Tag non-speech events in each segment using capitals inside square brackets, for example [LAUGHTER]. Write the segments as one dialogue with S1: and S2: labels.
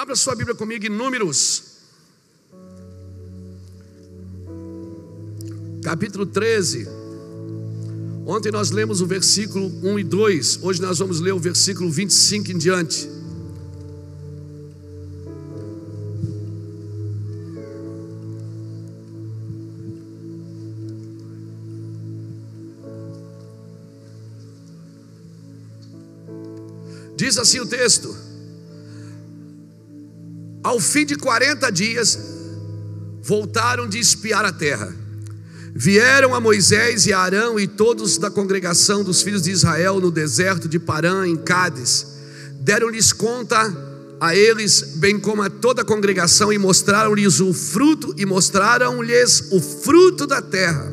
S1: Abra sua Bíblia comigo em Números. Capítulo 13. Ontem nós lemos o versículo 1 e 2. Hoje nós vamos ler o versículo 25 em diante. Diz assim o texto: Ao fim de 40 dias, voltaram de espiar a terra. Vieram a Moisés e a Arão e todos da congregação dos filhos de Israel no deserto de Parã, em Cádiz. Deram-lhes conta a eles, bem como a toda a congregação, e mostraram-lhes o fruto, e mostraram-lhes o fruto da terra.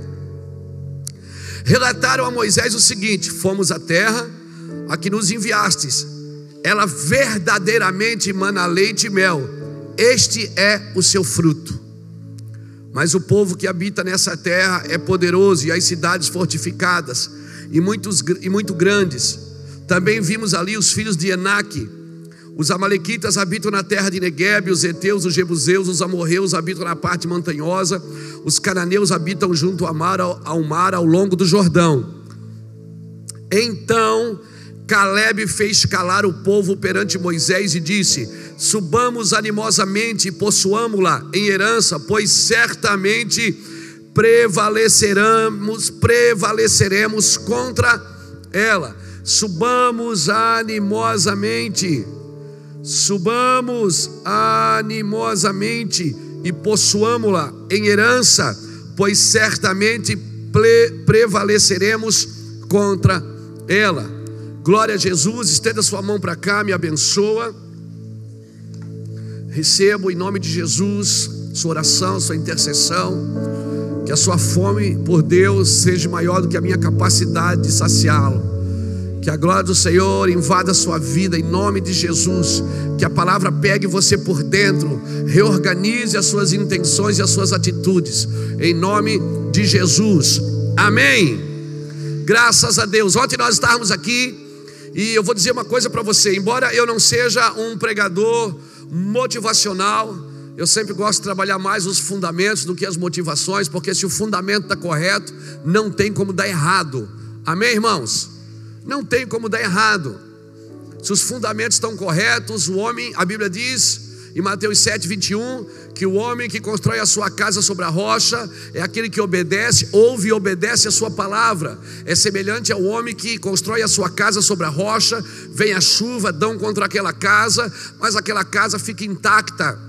S1: Relataram a Moisés o seguinte: Fomos à terra a que nos enviastes ela verdadeiramente emana leite e mel. Este é o seu fruto. Mas o povo que habita nessa terra é poderoso e as cidades fortificadas e, muitos, e muito grandes. Também vimos ali os filhos de Enaque. Os amalequitas habitam na terra de Negueb, os heteus, os jebuseus, os amorreus habitam na parte montanhosa, os cananeus habitam junto ao mar, ao mar ao longo do Jordão. Então Caleb fez calar o povo perante Moisés e disse: Subamos animosamente e possuamos-la em herança, pois certamente prevaleceremos, prevaleceremos contra ela. Subamos animosamente, subamos animosamente e possuamos-la em herança, pois certamente prevaleceremos contra ela. Glória a Jesus, estenda sua mão para cá, me abençoa. Recebo em nome de Jesus sua oração, sua intercessão. Que a sua fome por Deus seja maior do que a minha capacidade de saciá-lo. Que a glória do Senhor invada a sua vida em nome de Jesus. Que a palavra pegue você por dentro, reorganize as suas intenções e as suas atitudes. Em nome de Jesus. Amém. Graças a Deus. Ontem nós estávamos aqui e eu vou dizer uma coisa para você: embora eu não seja um pregador motivacional, eu sempre gosto de trabalhar mais os fundamentos do que as motivações, porque se o fundamento está correto, não tem como dar errado. Amém, irmãos? Não tem como dar errado. Se os fundamentos estão corretos, o homem, a Bíblia diz, em Mateus 7, 21, que o homem que constrói a sua casa sobre a rocha é aquele que obedece, ouve e obedece a sua palavra. É semelhante ao homem que constrói a sua casa sobre a rocha, vem a chuva, dão contra aquela casa, mas aquela casa fica intacta.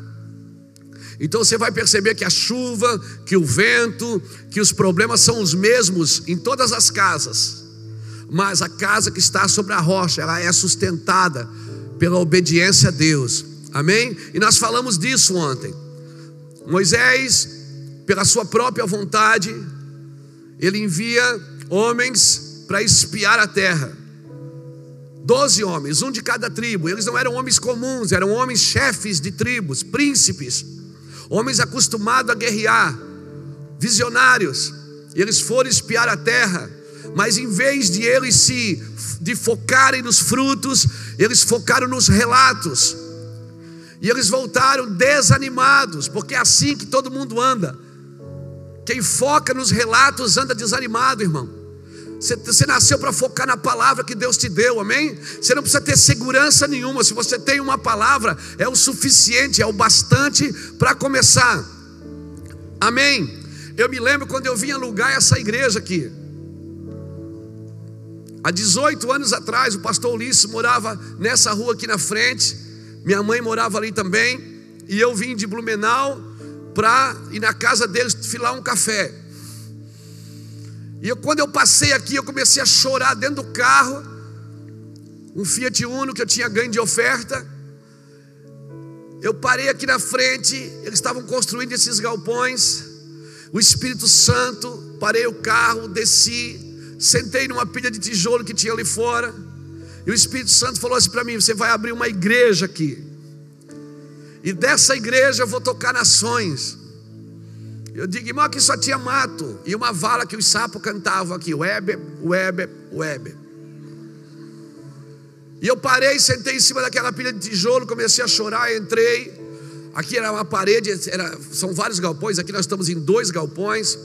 S1: Então você vai perceber que a chuva, que o vento, que os problemas são os mesmos em todas as casas. Mas a casa que está sobre a rocha, ela é sustentada pela obediência a Deus. Amém? E nós falamos disso ontem. Moisés, pela sua própria vontade, ele envia homens para espiar a terra. Doze homens, um de cada tribo. Eles não eram homens comuns, eram homens chefes de tribos, príncipes, homens acostumados a guerrear, visionários. Eles foram espiar a terra, mas em vez de eles se de focarem nos frutos, eles focaram nos relatos. E eles voltaram desanimados, porque é assim que todo mundo anda. Quem foca nos relatos anda desanimado, irmão. Você, nasceu para focar na palavra que Deus te deu, amém? Você não precisa ter segurança nenhuma. Se você tem uma palavra, é o suficiente, é o bastante para começar, amém? Eu me lembro quando eu vim alugar essa igreja aqui. Há 18 anos atrás, o pastor Ulisses morava nessa rua aqui na frente. Minha mãe morava ali também. E eu vim de Blumenau para ir na casa deles filar um café. E eu, quando eu passei aqui, eu comecei a chorar dentro do carro. Um Fiat Uno que eu tinha ganho de oferta. Eu parei aqui na frente, eles estavam construindo esses galpões. O Espírito Santo, parei o carro, desci, sentei numa pilha de tijolo que tinha ali fora. E o Espírito Santo falou assim para mim: Você vai abrir uma igreja aqui. E dessa igreja eu vou tocar nações. Eu digo, irmão, aqui só tinha mato e uma vala que os sapos cantavam aqui: Weber, Weber, Weber. E eu parei, sentei em cima daquela pilha de tijolo, comecei a chorar, entrei. Aqui era uma parede, era, são vários galpões, aqui nós estamos em dois galpões.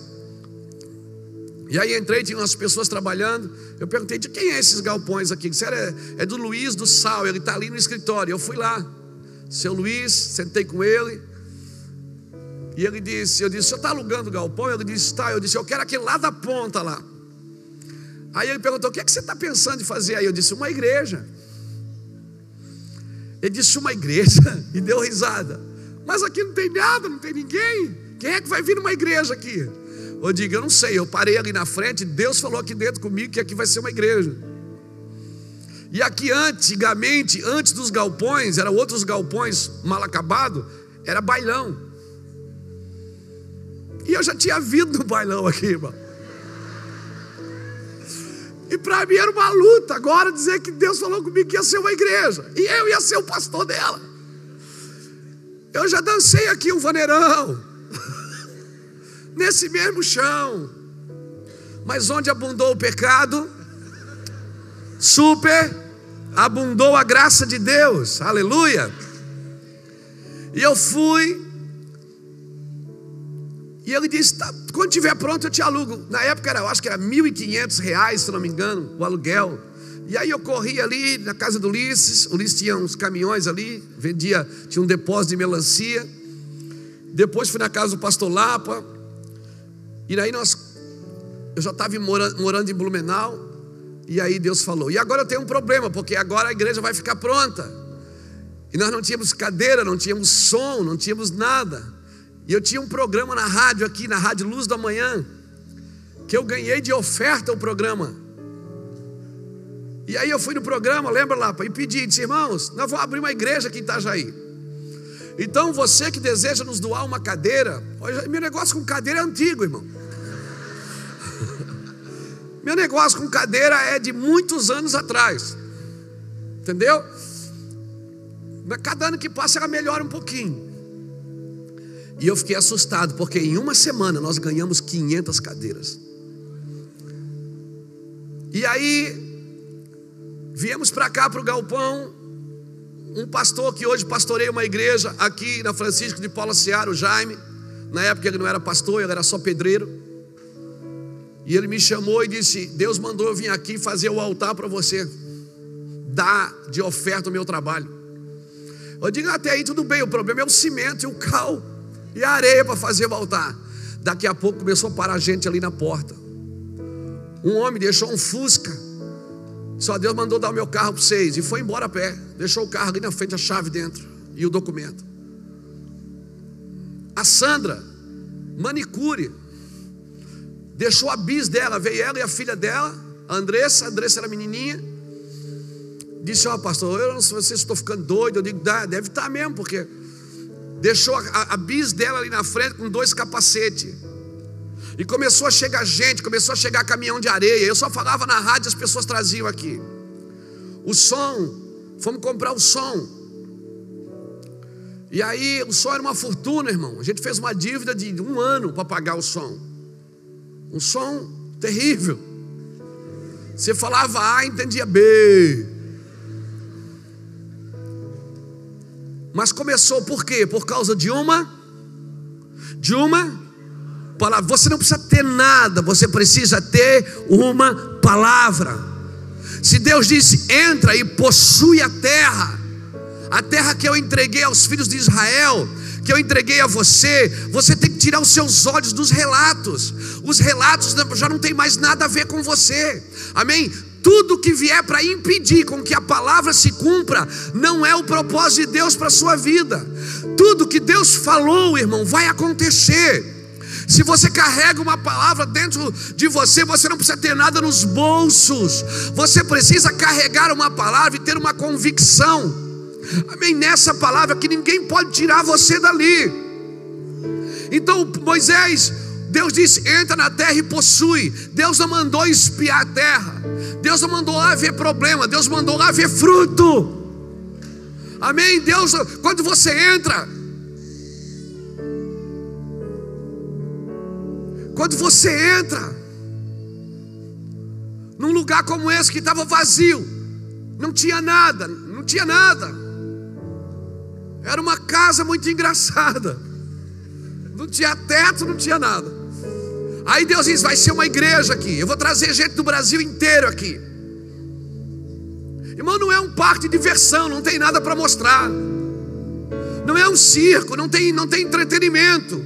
S1: E aí entrei, tinha umas pessoas trabalhando. Eu perguntei de quem é esses galpões aqui. Disseram, é, é do Luiz do Sal, ele está ali no escritório. Eu fui lá, seu Luiz, sentei com ele. E ele disse: Eu disse, o senhor está alugando o galpão? Ele disse: Está. Eu disse: Eu quero aquele lá da ponta lá. Aí ele perguntou: O que, é que você está pensando em fazer aí? Eu disse: Uma igreja. Ele disse: Uma igreja. [LAUGHS] E deu risada. Mas aqui não tem nada, não tem ninguém. Quem é que vai vir numa igreja aqui? Eu digo: Eu não sei. Eu parei ali na frente. Deus falou aqui dentro comigo que aqui vai ser uma igreja. E aqui antigamente, antes dos galpões, eram outros galpões mal acabados, era bailão. E eu já tinha vindo no bailão aqui, irmão. E para mim era uma luta agora dizer que Deus falou comigo que ia ser uma igreja. E eu ia ser o pastor dela. Eu já dancei aqui um vaneirão. [LAUGHS] Nesse mesmo chão. Mas onde abundou o pecado, super abundou a graça de Deus. Aleluia. E eu fui e ele disse: tá, quando estiver pronto, eu te alugo. Na época era, eu acho que era R$ 1.500, se não me engano, o aluguel. E aí eu corri ali na casa do Ulisses. O Ulisses tinha uns caminhões ali, vendia, tinha um depósito de melancia. Depois fui na casa do pastor Lapa. E aí nós, eu já estava morando, morando em Blumenau. E aí Deus falou: E agora eu tenho um problema, porque agora a igreja vai ficar pronta. E nós não tínhamos cadeira, não tínhamos som, não tínhamos nada. E eu tinha um programa na rádio aqui, na Rádio Luz da Manhã, que eu ganhei de oferta o programa. E aí eu fui no programa, lembra lá, e pedi, disse, irmãos, nós vamos abrir uma igreja aqui em Itajaí. Então você que deseja nos doar uma cadeira, meu negócio com cadeira é antigo, irmão. [LAUGHS] Meu negócio com cadeira é de muitos anos atrás. Entendeu? Mas cada ano que passa ela melhora um pouquinho. E eu fiquei assustado, porque em uma semana nós ganhamos 500 cadeiras. E aí, viemos para cá, para o Galpão. Um pastor que hoje pastoreia uma igreja aqui na Francisco de Paula Seara, o Jaime. Na época ele não era pastor, ele era só pedreiro. E ele me chamou e disse: Deus mandou eu vir aqui fazer o altar para você, dar de oferta o meu trabalho. Eu digo até aí tudo bem, o problema é o cimento e o cal e a areia para fazer voltar. Daqui a pouco começou a parar gente ali na porta. Um homem deixou um Fusca. Só Deus mandou dar o meu carro para vocês. E foi embora a pé. Deixou o carro ali na frente, a chave dentro. E o documento. A Sandra, manicure. Deixou a bis dela. Veio ela e a filha dela. A Andressa. A Andressa era menininha. Disse: Ó, oh, pastor, eu não sei se estou ficando doido. Eu digo: deve estar mesmo, porque deixou a, a bis dela ali na frente com dois capacetes. E começou a chegar gente, começou a chegar caminhão de areia. Eu só falava na rádio, as pessoas traziam aqui. O som, fomos comprar o som. E aí, o som era uma fortuna, irmão. A gente fez uma dívida de um ano para pagar o som. Um som terrível. Você falava A, entendia B. Mas começou por quê? Por causa de uma de uma palavra. Você não precisa ter nada, você precisa ter uma palavra. Se Deus disse: "Entra e possui a terra", a terra que eu entreguei aos filhos de Israel, que eu entreguei a você, você tem que tirar os seus olhos dos relatos. Os relatos já não tem mais nada a ver com você. Amém? tudo que vier para impedir com que a palavra se cumpra, não é o propósito de Deus para a sua vida. Tudo que Deus falou, irmão, vai acontecer. Se você carrega uma palavra dentro de você, você não precisa ter nada nos bolsos. Você precisa carregar uma palavra e ter uma convicção. Amém? Nessa palavra que ninguém pode tirar você dali. Então Moisés Deus disse: entra na terra e possui. Deus não mandou espiar a terra. Deus não mandou lá ver problema. Deus mandou lá ver fruto. Amém? Deus, quando você entra, quando você entra num lugar como esse que estava vazio, Não tinha nada, não tinha nada. Era uma casa muito engraçada. Não tinha teto, não tinha nada. Aí Deus diz: vai ser uma igreja aqui. Eu vou trazer gente do Brasil inteiro aqui. Irmão, não é um parque de diversão, não tem nada para mostrar. Não é um circo, não tem, não tem entretenimento.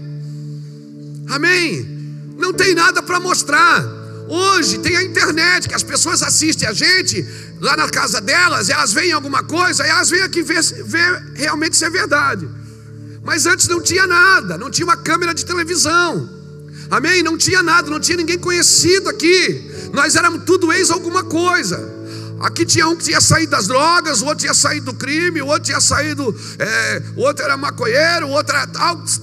S1: Amém? Não tem nada para mostrar. Hoje tem a internet, que as pessoas assistem a gente lá na casa delas, elas veem alguma coisa, e elas vêm aqui ver, ver realmente se é verdade. Mas antes não tinha nada, não tinha uma câmera de televisão. Amém? Não tinha nada, não tinha ninguém conhecido aqui. Nós éramos tudo ex alguma coisa. Aqui tinha um que tinha saído das drogas, o outro tinha saído do crime, o outro tinha saído, é, o outro era maconheiro, o outro era.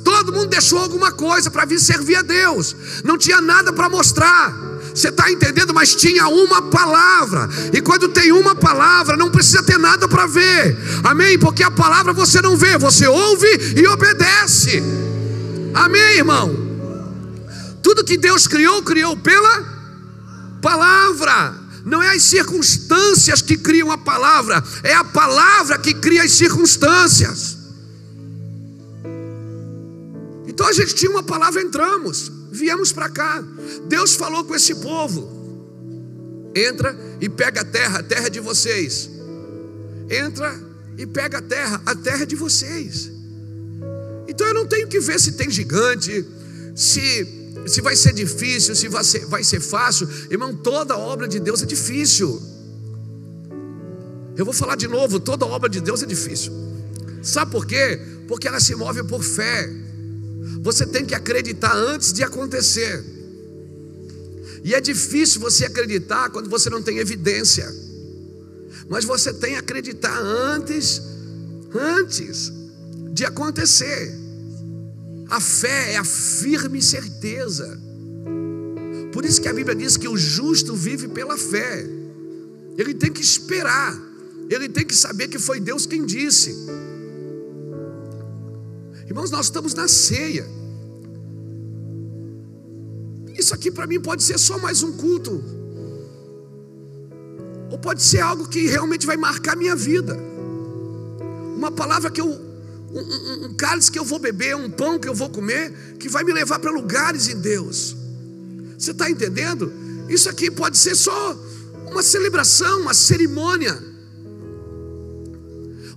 S1: Todo mundo deixou alguma coisa para vir servir a Deus. Não tinha nada para mostrar. Você está entendendo? Mas tinha uma palavra. E quando tem uma palavra, não precisa ter nada para ver. Amém? Porque a palavra você não vê, você ouve e obedece. Amém, irmão? Tudo que Deus criou, criou pela palavra. Não é as circunstâncias que criam a palavra, é a palavra que cria as circunstâncias. Então a gente tinha uma palavra, entramos, viemos para cá. Deus falou com esse povo: entra e pega a terra, a terra é de vocês. Entra e pega a terra, a terra é de vocês. Então eu não tenho que ver se tem gigante, se se vai ser difícil, se vai ser, vai ser fácil, irmão, toda obra de Deus é difícil. Eu vou falar de novo: toda obra de Deus é difícil. Sabe por quê? Porque ela se move por fé. Você tem que acreditar antes de acontecer. E é difícil você acreditar quando você não tem evidência. Mas você tem que acreditar antes, antes de acontecer. A fé é a firme certeza. Por isso que a Bíblia diz que o justo vive pela fé. Ele tem que esperar. Ele tem que saber que foi Deus quem disse. Irmãos, nós estamos na ceia. Isso aqui para mim pode ser só mais um culto. Ou pode ser algo que realmente vai marcar minha vida. Uma palavra que eu um, um, cálice que eu vou beber, um pão que eu vou comer, que vai me levar para lugares em Deus. Você está entendendo? Isso aqui pode ser só uma celebração, uma cerimônia.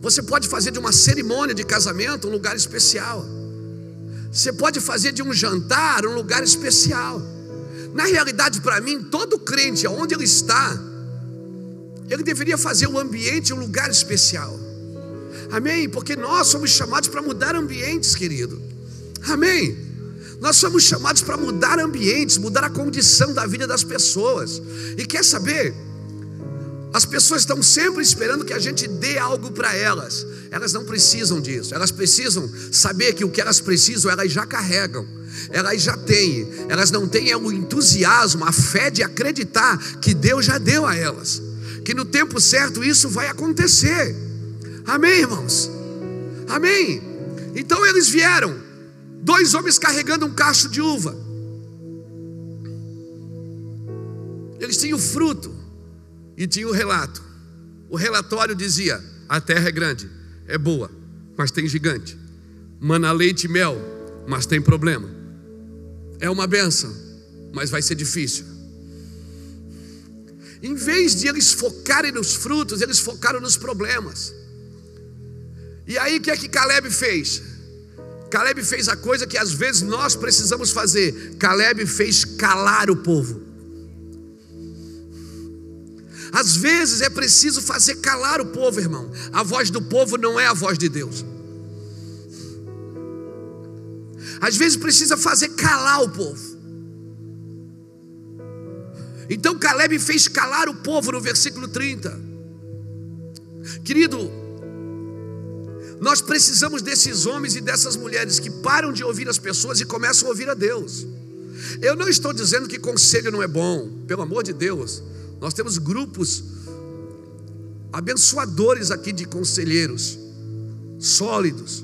S1: Você pode fazer de uma cerimônia de casamento um lugar especial. Você pode fazer de um jantar um lugar especial. Na realidade, para mim, todo crente, aonde ele está, ele deveria fazer o ambiente um lugar especial. Amém? Porque nós somos chamados para mudar ambientes, querido. Amém? Nós somos chamados para mudar ambientes, mudar a condição da vida das pessoas. E quer saber? As pessoas estão sempre esperando que a gente dê algo para elas. Elas não precisam disso. Elas precisam saber que o que elas precisam, elas já carregam. Elas já têm. Elas não têm o entusiasmo, a fé de acreditar que Deus já deu a elas. Que no tempo certo isso vai acontecer. Amém, irmãos? Amém? Então eles vieram, dois homens carregando um cacho de uva. Eles tinham fruto e tinham o relato. O relatório dizia: a terra é grande, é boa, mas tem gigante. Mana leite e mel, mas tem problema. É uma benção, mas vai ser difícil. Em vez de eles focarem nos frutos, eles focaram nos problemas. E aí o que é que Caleb fez? Caleb fez a coisa que às vezes nós precisamos fazer. Caleb fez calar o povo. Às vezes é preciso fazer calar o povo, irmão. A voz do povo não é a voz de Deus. Às vezes precisa fazer calar o povo. Então Caleb fez calar o povo no versículo 30. Querido, nós precisamos desses homens e dessas mulheres que param de ouvir as pessoas e começam a ouvir a Deus. Eu não estou dizendo que conselho não é bom, pelo amor de Deus. Nós temos grupos abençoadores aqui de conselheiros, sólidos.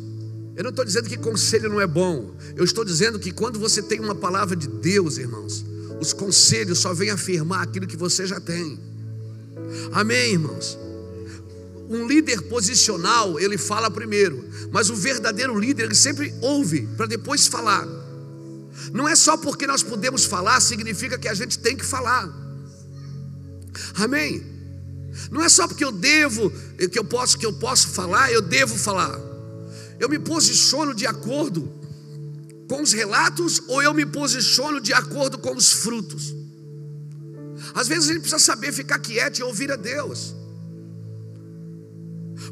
S1: Eu não estou dizendo que conselho não é bom. Eu estou dizendo que quando você tem uma palavra de Deus, irmãos, os conselhos só vêm afirmar aquilo que você já tem. Amém, irmãos? Um líder posicional, ele fala primeiro, mas o verdadeiro líder, ele sempre ouve para depois falar. Não é só porque nós podemos falar, significa que a gente tem que falar. Amém? Não é só porque eu devo, que eu posso, que eu posso falar, eu devo falar. Eu me posiciono de acordo com os relatos ou eu me posiciono de acordo com os frutos. Às vezes a gente precisa saber ficar quieto e ouvir a Deus.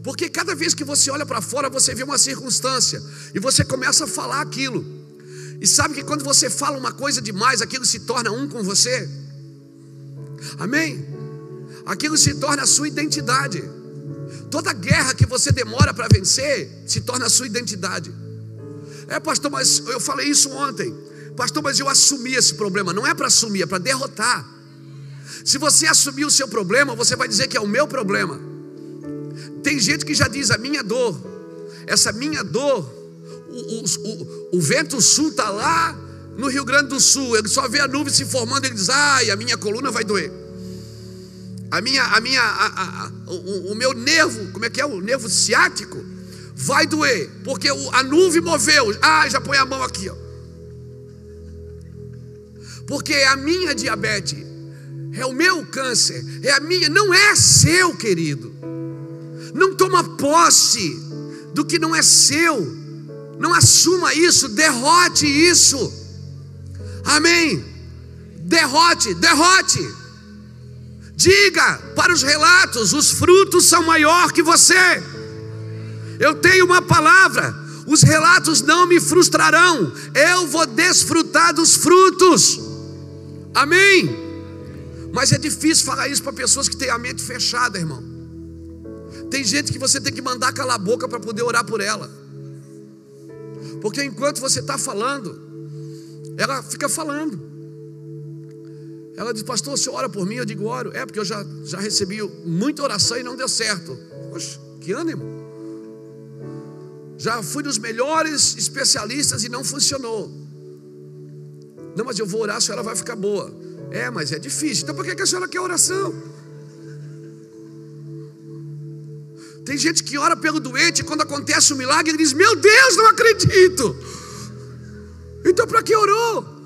S1: Porque cada vez que você olha para fora, você vê uma circunstância e você começa a falar aquilo. E sabe que quando você fala uma coisa demais, aquilo se torna um com você. Amém? Aquilo se torna a sua identidade. Toda guerra que você demora para vencer se torna a sua identidade. É, pastor, mas eu falei isso ontem. Pastor, mas eu assumi esse problema. Não é para assumir, é para derrotar. Se você assumir o seu problema, você vai dizer que é o meu problema. Tem gente que já diz a minha dor. Essa minha dor, o, o, o, vento sul está lá no Rio Grande do Sul. Ele só vê a nuvem se formando. Ele diz: Ai, a minha coluna vai doer. A minha, a minha, a, a, o, o meu nervo, como é que é? O nervo ciático vai doer, porque a nuvem moveu. Ah, já põe a mão aqui, ó. Porque é a minha diabetes, é o meu câncer, é a minha, não é seu, querido. Não toma posse do que não é seu. Não assuma isso, derrote isso. Amém. Derrote, derrote. Diga para os relatos: os frutos são maior que você. Eu tenho uma palavra, os relatos não me frustrarão, eu vou desfrutar dos frutos. Amém? Mas é difícil falar isso para pessoas que têm a mente fechada, irmão. Tem gente que você tem que mandar calar a boca para poder orar por ela. Porque enquanto você está falando, ela fica falando. Ela diz, pastor, você ora por mim? Eu digo, oro. É, porque eu já, já recebi muita oração e não deu certo. Poxa, que ânimo. Já fui dos melhores especialistas e não funcionou. Não, mas eu vou orar, a senhora vai ficar boa. É, mas é difícil. Então por que a senhora quer oração? Tem gente que ora pelo doente e quando acontece o um milagre, ele diz: Meu Deus, não acredito. Então para que orou?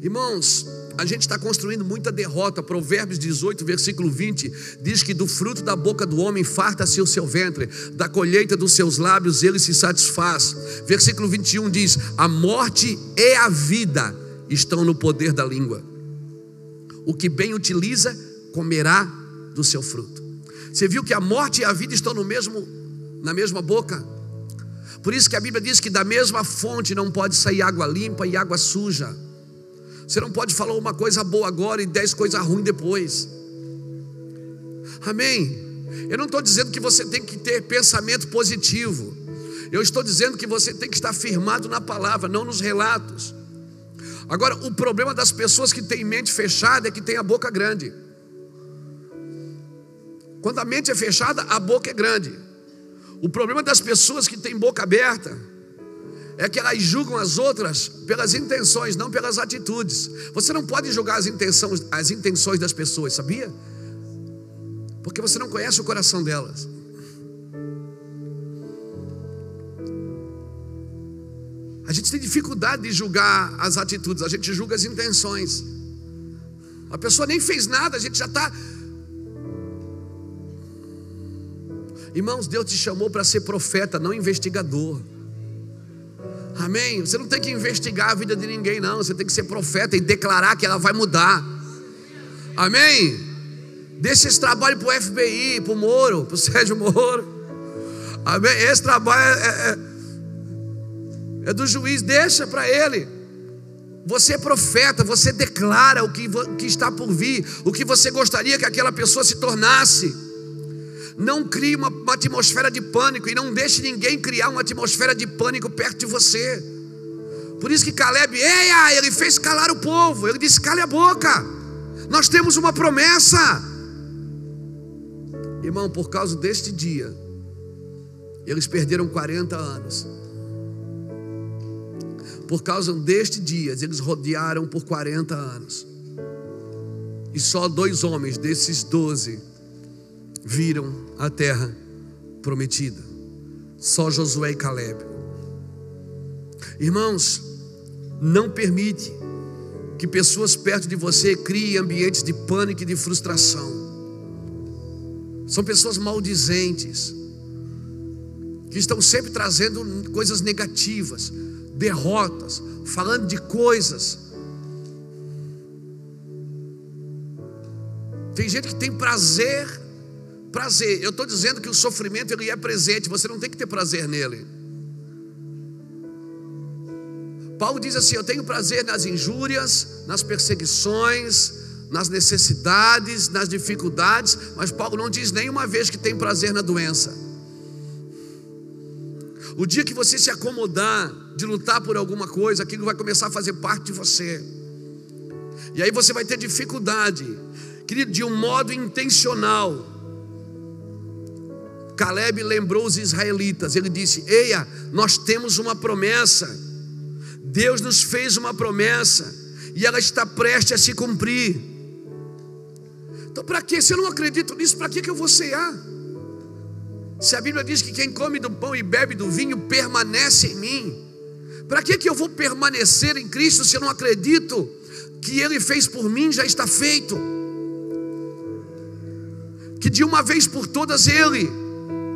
S1: Irmãos, a gente está construindo muita derrota. Provérbios 18, versículo 20, diz que do fruto da boca do homem farta-se o seu ventre, da colheita dos seus lábios ele se satisfaz. Versículo 21 diz: A morte e a vida estão no poder da língua. O que bem utiliza, comerá do seu fruto. Você viu que a morte e a vida estão no mesmo, na mesma boca? Por isso que a Bíblia diz que da mesma fonte não pode sair água limpa e água suja. Você não pode falar uma coisa boa agora e dez coisas ruins depois. Amém? Eu não estou dizendo que você tem que ter pensamento positivo. Eu estou dizendo que você tem que estar firmado na palavra, não nos relatos. Agora, o problema das pessoas que têm mente fechada é que tem a boca grande. Quando a mente é fechada, a boca é grande. O problema das pessoas que têm boca aberta é que elas julgam as outras pelas intenções, não pelas atitudes. Você não pode julgar as intenções, as intenções das pessoas, sabia? Porque você não conhece o coração delas. A gente tem dificuldade de julgar as atitudes, a gente julga as intenções. A pessoa nem fez nada, a gente já está. Irmãos, Deus te chamou para ser profeta, não investigador. Amém? Você não tem que investigar a vida de ninguém, não. Você tem que ser profeta e declarar que ela vai mudar. Amém? Deixa esse trabalho para o FBI, para o Moro, para o [LAUGHS] Sérgio Moro. Amém? Esse trabalho é, é, é do juiz, deixa para ele. Você é profeta, você declara o que, o que está por vir, o que você gostaria que aquela pessoa se tornasse. Não crie uma, uma atmosfera de pânico e não deixe ninguém criar uma atmosfera de pânico perto de você. Por isso que Caleb, eia, ele fez calar o povo. Ele disse: cale a boca. Nós temos uma promessa. Irmão, por causa deste dia, eles perderam 40 anos. Por causa deste dia, eles rodearam por 40 anos. E só dois homens desses doze viram a terra prometida. Só Josué e Caleb. Irmãos, não permite que pessoas perto de você criem ambientes de pânico e de frustração. São pessoas maldizentes, que estão sempre trazendo coisas negativas, derrotas, falando de coisas. Tem gente que tem prazer, prazer. Eu estou dizendo que o sofrimento ele é presente, você não tem que ter prazer nele. Paulo diz assim: Eu tenho prazer nas injúrias, nas perseguições, nas necessidades, nas dificuldades, mas Paulo não diz nenhuma vez que tem prazer na doença. O dia que você se acomodar de lutar por alguma coisa, aquilo vai começar a fazer parte de você. E aí você vai ter dificuldade, querido, de um modo intencional. Caleb lembrou os israelitas, ele disse: Eia, nós temos uma promessa Deus nos fez uma promessa e ela está prestes a se cumprir. Então, para que? Se eu não acredito nisso, para que, que eu vou cear? Se a Bíblia diz que quem come do pão e bebe do vinho permanece em mim, para que, que eu vou permanecer em Cristo se eu não acredito que Ele fez por mim já está feito? Que de uma vez por todas Ele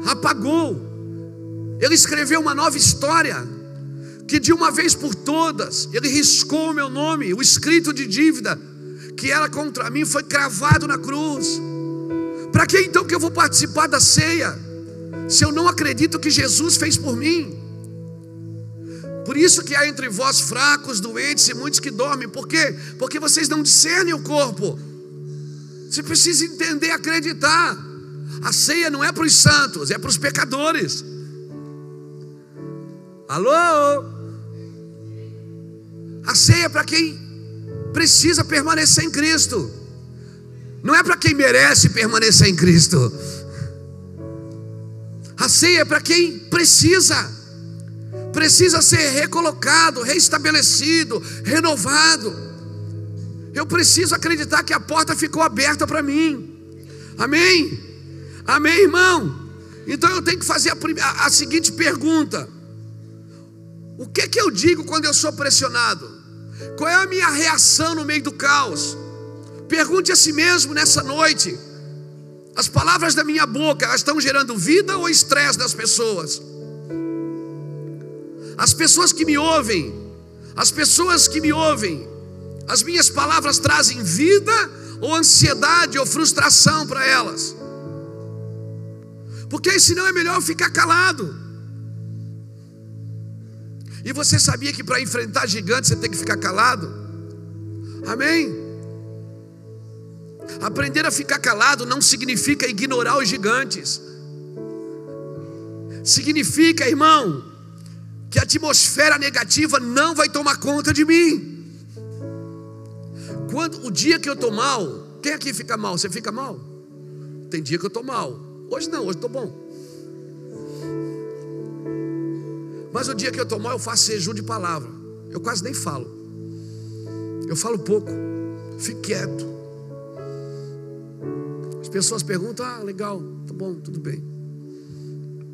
S1: apagou, Ele escreveu uma nova história que de uma vez por todas ele riscou o meu nome, o escrito de dívida que era contra mim foi cravado na cruz. Para que então que eu vou participar da ceia se eu não acredito que Jesus fez por mim? Por isso que há entre vós fracos, doentes e muitos que dormem. Por quê? Porque vocês não discernem o corpo. Você precisa entender, acreditar. A ceia não é para os santos, é para os pecadores. Alô? A ceia é para quem precisa permanecer em Cristo, não é para quem merece permanecer em Cristo. A ceia é para quem precisa, precisa ser recolocado, reestabelecido, renovado. Eu preciso acreditar que a porta ficou aberta para mim. Amém? Amém, irmão? Então eu tenho que fazer a, a, a seguinte pergunta: O que que eu digo quando eu sou pressionado? Qual é a minha reação no meio do caos? Pergunte a si mesmo nessa noite. As palavras da minha boca, elas estão gerando vida ou estresse das pessoas? As pessoas que me ouvem, as pessoas que me ouvem, as minhas palavras trazem vida ou ansiedade ou frustração para elas? Porque senão é melhor ficar calado. E você sabia que para enfrentar gigantes você tem que ficar calado? Amém? Aprender a ficar calado não significa ignorar os gigantes. Significa, irmão, que a atmosfera negativa não vai tomar conta de mim. Quando o dia que eu estou mal, quem aqui fica mal? Você fica mal? Tem dia que eu estou mal. Hoje não, hoje estou bom. Mas o dia que eu estou mal, eu faço jejum de palavra. Eu quase nem falo. Eu falo pouco. Fico quieto. As pessoas perguntam: ah, legal, tá bom, tudo bem.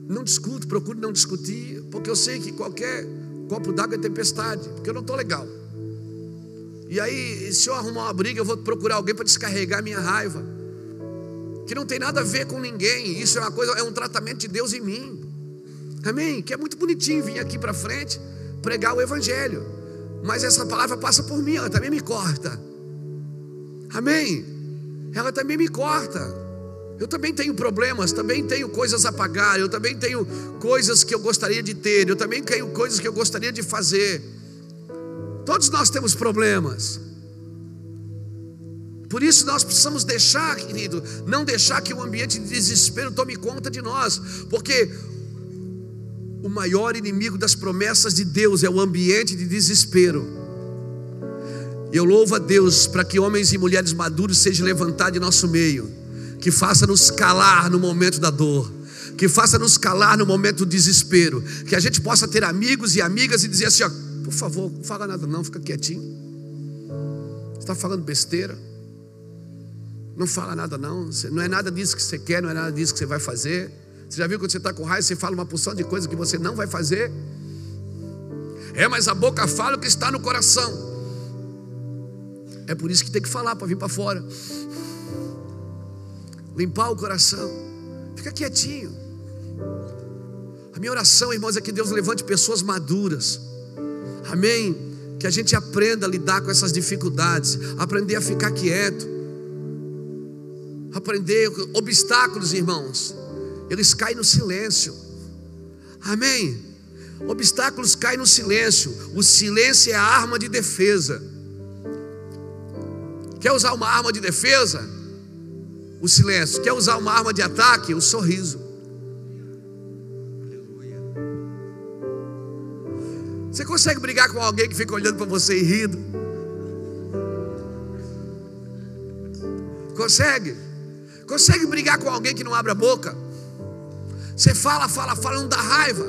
S1: Não discuto, procuro não discutir, porque eu sei que qualquer copo d'água é tempestade, porque eu não estou legal. E aí, se eu arrumar uma briga, eu vou procurar alguém para descarregar minha raiva. Que não tem nada a ver com ninguém. Isso é uma coisa, é um tratamento de Deus em mim. Amém? Que é muito bonitinho vir aqui para frente pregar o Evangelho. Mas essa palavra passa por mim, ela também me corta. Amém? Ela também me corta. Eu também tenho problemas, também tenho coisas a pagar, eu também tenho coisas que eu gostaria de ter, eu também tenho coisas que eu gostaria de fazer. Todos nós temos problemas. Por isso nós precisamos deixar, querido, não deixar que o ambiente de desespero tome conta de nós, porque o maior inimigo das promessas de Deus é o ambiente de desespero. Eu louvo a Deus para que homens e mulheres maduros sejam levantados em nosso meio, que faça nos calar no momento da dor, que faça nos calar no momento do desespero, que a gente possa ter amigos e amigas e dizer assim: ó, por favor, não fala nada não, fica quietinho. Está falando besteira? Não fala nada, não. Não é nada disso que você quer, não é nada disso que você vai fazer. Você já viu quando você está com raiva, você fala uma porção de coisa que você não vai fazer? É, mas a boca fala o que está no coração. É por isso que tem que falar para vir para fora. Limpar o coração. Fica quietinho. A minha oração, irmãos, é que Deus levante pessoas maduras. Amém. Que a gente aprenda a lidar com essas dificuldades, aprender a ficar quieto. Aprender obstáculos, irmãos. Eles caem no silêncio. Amém. Obstáculos caem no silêncio. O silêncio é a arma de defesa. Quer usar uma arma de defesa? O silêncio. Quer usar uma arma de ataque? O sorriso. Você consegue brigar com alguém que fica olhando para você e rindo? Consegue? Consegue brigar com alguém que não abre a boca? Você fala, fala, fala, não dá raiva.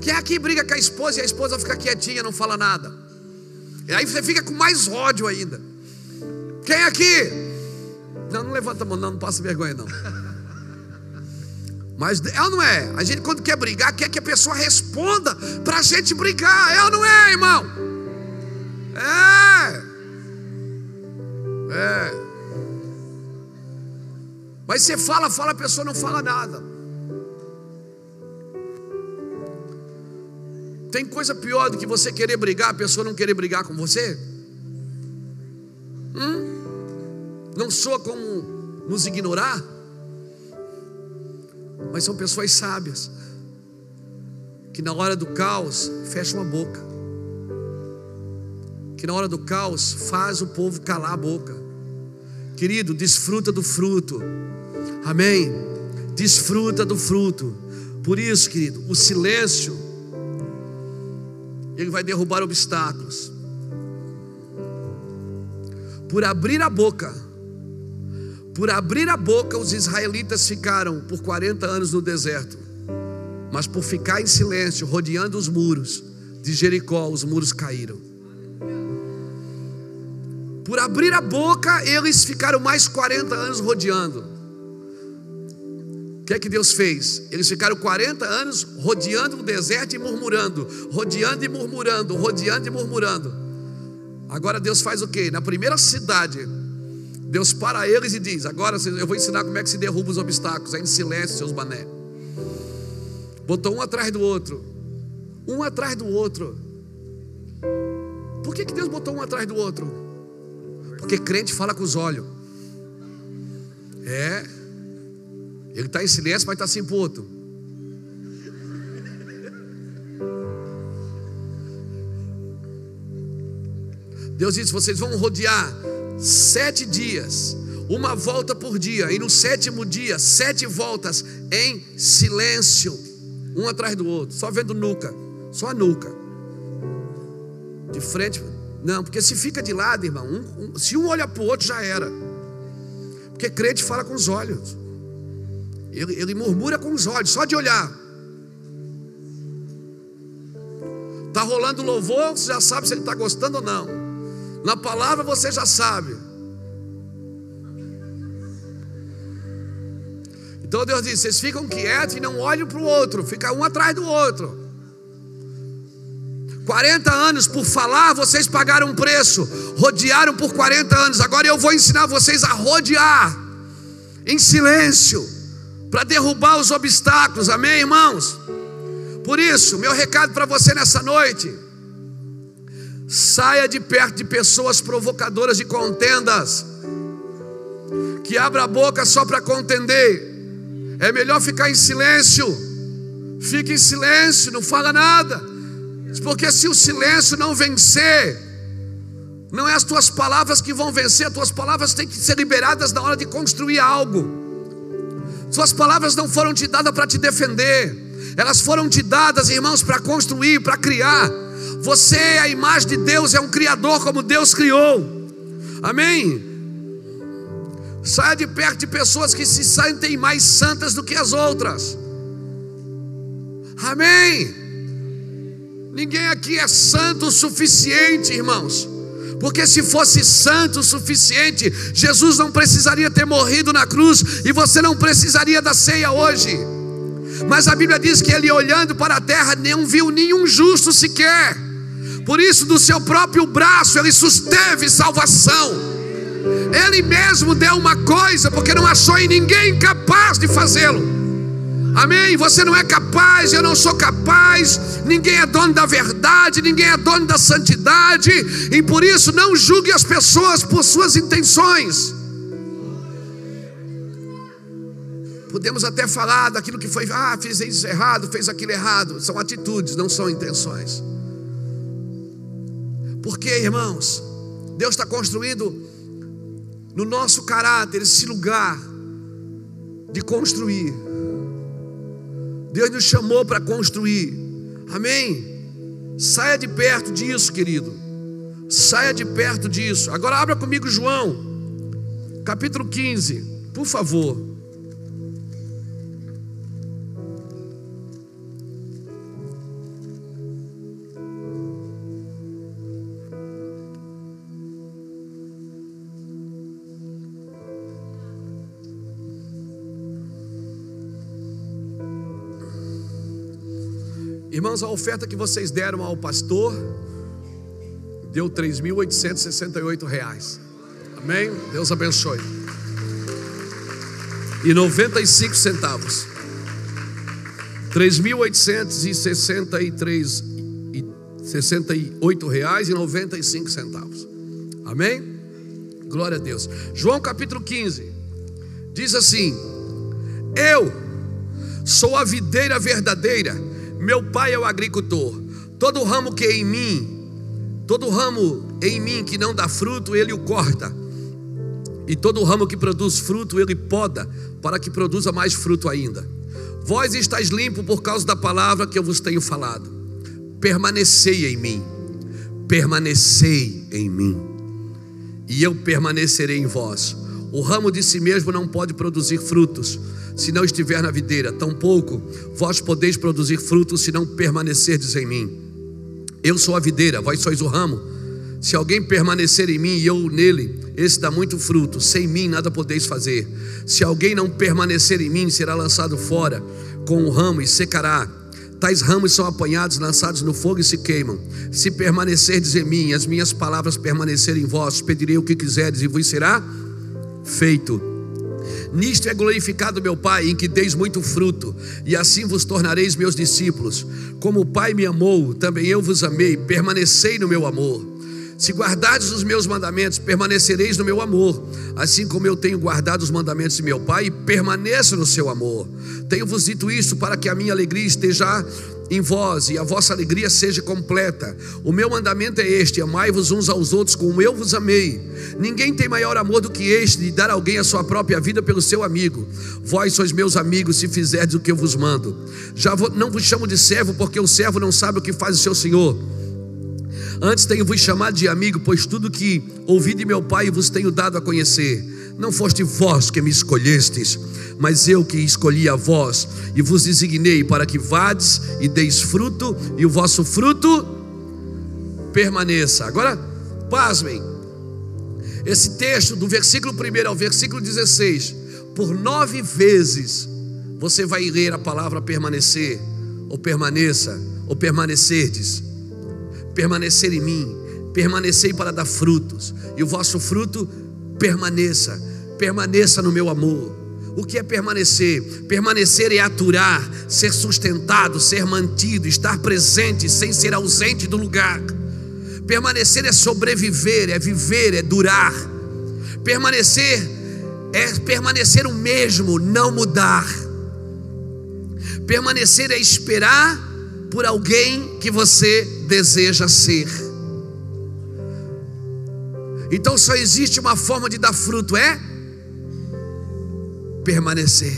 S1: Quem aqui briga com a esposa e a esposa fica quietinha, não fala nada? E aí você fica com mais ódio ainda. Quem aqui? Não, não levanta a mão, não, não passa vergonha, não. Mas é ou não é? A gente, quando quer brigar, quer que a pessoa responda para a gente brigar. É ou não é, irmão? É. Mas você fala, fala, a pessoa não fala nada. Tem coisa pior do que você querer brigar, a pessoa não querer brigar com você? Hum? Não soa como nos ignorar? Mas são pessoas sábias que na hora do caos fecham a boca. Que na hora do caos faz o povo calar a boca. Querido, desfruta do fruto. Amém. Desfruta do fruto. Por isso, querido, o silêncio ele vai derrubar obstáculos. Por abrir a boca, por abrir a boca, os israelitas ficaram por 40 anos no deserto, mas por ficar em silêncio, rodeando os muros de Jericó, os muros caíram. Por abrir a boca, eles ficaram mais 40 anos rodeando que é que Deus fez? Eles ficaram 40 anos rodeando o deserto e murmurando, rodeando e murmurando, rodeando e murmurando. Agora Deus faz o que? Na primeira cidade, Deus para eles e diz: Agora eu vou ensinar como é que se derruba os obstáculos. É em silêncio, seus bané. Botou um atrás do outro, um atrás do outro. Por que, que Deus botou um atrás do outro? Porque crente fala com os olhos. É. Ele está em silêncio, mas está assim para o outro. Deus disse: vocês vão rodear sete dias, uma volta por dia, e no sétimo dia, sete voltas em silêncio, um atrás do outro, só vendo nuca, só a nuca. De frente, não, porque se fica de lado, irmão, um, um, se um olha para o outro já era. Porque crente fala com os olhos. Ele, ele murmura com os olhos, só de olhar. Está rolando louvor, você já sabe se ele está gostando ou não. Na palavra você já sabe. Então Deus diz: vocês ficam quietos e não olham para o outro, fica um atrás do outro. 40 anos por falar, vocês pagaram um preço, rodearam por 40 anos. Agora eu vou ensinar vocês a rodear em silêncio para derrubar os obstáculos, amém, irmãos? Por isso, meu recado para você nessa noite: saia de perto de pessoas provocadoras de contendas, que abra a boca só para contender. É melhor ficar em silêncio. Fique em silêncio, não fala nada. Porque se o silêncio não vencer, não é as tuas palavras que vão vencer, as tuas palavras têm que ser liberadas na hora de construir algo. Suas palavras não foram te dadas para te defender, elas foram te dadas, irmãos, para construir, para criar. Você é a imagem de Deus, é um criador como Deus criou. Amém? Saia de perto de pessoas que se sentem mais santas do que as outras. Amém? Ninguém aqui é santo o suficiente, irmãos, Porque se fosse santo o suficiente, Jesus não precisaria ter morrido na cruz e você não precisaria da ceia hoje. Mas a Bíblia diz que ele olhando para a terra não viu nenhum justo sequer. Por isso, do seu próprio braço, ele susteve salvação. Ele mesmo deu uma coisa, porque não achou em ninguém capaz de fazê-lo. Amém? Você não é capaz, eu não sou capaz, ninguém é dono da verdade, ninguém é dono da santidade, e por isso não julgue as pessoas por suas intenções. Podemos até falar daquilo que foi, ah, fiz isso errado, fez aquilo errado, são atitudes, não são intenções. Porque, irmãos, Deus está construindo no nosso caráter esse lugar de construir. Deus nos chamou para construir. Amém? Saia de perto disso, querido. Saia de perto disso. Agora abra comigo João, capítulo 15, por favor. Irmãos, a oferta que vocês deram ao pastor deu 3.868 reais. Amém? Deus abençoe. E 95 centavos. 3.863 e 68 reais e 95 centavos. Amém? Glória a Deus. João capítulo 15 diz assim: Eu sou a videira verdadeira meu pai é o agricultor. Todo ramo que é em mim, todo ramo em mim que não dá fruto, ele o corta. E todo ramo que produz fruto, ele poda, para que produza mais fruto ainda. Vós estáis limpo por causa da palavra que eu vos tenho falado. Permanecei em mim. Permanecei em mim. E eu permanecerei em vós. O ramo de si mesmo não pode produzir frutos se não estiver na videira, tampouco vós podeis produzir frutos se não permanecerdes em mim. Eu sou a videira, vós sois o ramo. Se alguém permanecer em mim e eu nele, esse dá muito fruto. Sem mim nada podeis fazer. Se alguém não permanecer em mim, será lançado fora com o ramo e secará. Tais ramos são apanhados, lançados no fogo e se queimam. Se permanecerdes em mim, as minhas palavras permanecerem em vós, pedirei o que quiserdes e vos será feito. Nisto é glorificado meu Pai, em que deis muito fruto, e assim vos tornareis meus discípulos. Como o Pai me amou, também eu vos amei, permanecei no meu amor. Se guardardes os meus mandamentos, permanecereis no meu amor, assim como eu tenho guardado os mandamentos de meu Pai, e permaneço no seu amor. Tenho-vos dito isso para que a minha alegria esteja em vós e a vossa alegria seja completa. O meu mandamento é este: amai-vos uns aos outros como eu vos amei. Ninguém tem maior amor do que este de dar alguém a sua própria vida pelo seu amigo. Vós sois meus amigos se fizerdes o que eu vos mando. Já não vos chamo de servo, porque o servo não sabe o que faz o seu senhor. Antes tenho vos chamado de amigo, pois tudo que ouvi de meu Pai vos tenho dado a conhecer. Não foste vós que me escolhestes, mas eu que escolhi a vós e vos designei para que vades e deis fruto e o vosso fruto permaneça. Agora, pasmem, esse texto, do versículo 1 ao versículo 16, por nove vezes você vai ler a palavra permanecer, ou permaneça, ou permanecerdes, permanecer em mim, permanecei para dar frutos, e o vosso fruto permaneça, permaneça no meu amor. O que é permanecer? Permanecer é aturar, ser sustentado, ser mantido, estar presente sem ser ausente do lugar. Permanecer é sobreviver, é viver, é durar. Permanecer é permanecer o mesmo, não mudar. Permanecer é esperar por alguém que você deseja ser. Então só existe uma forma de dar fruto, é permanecer.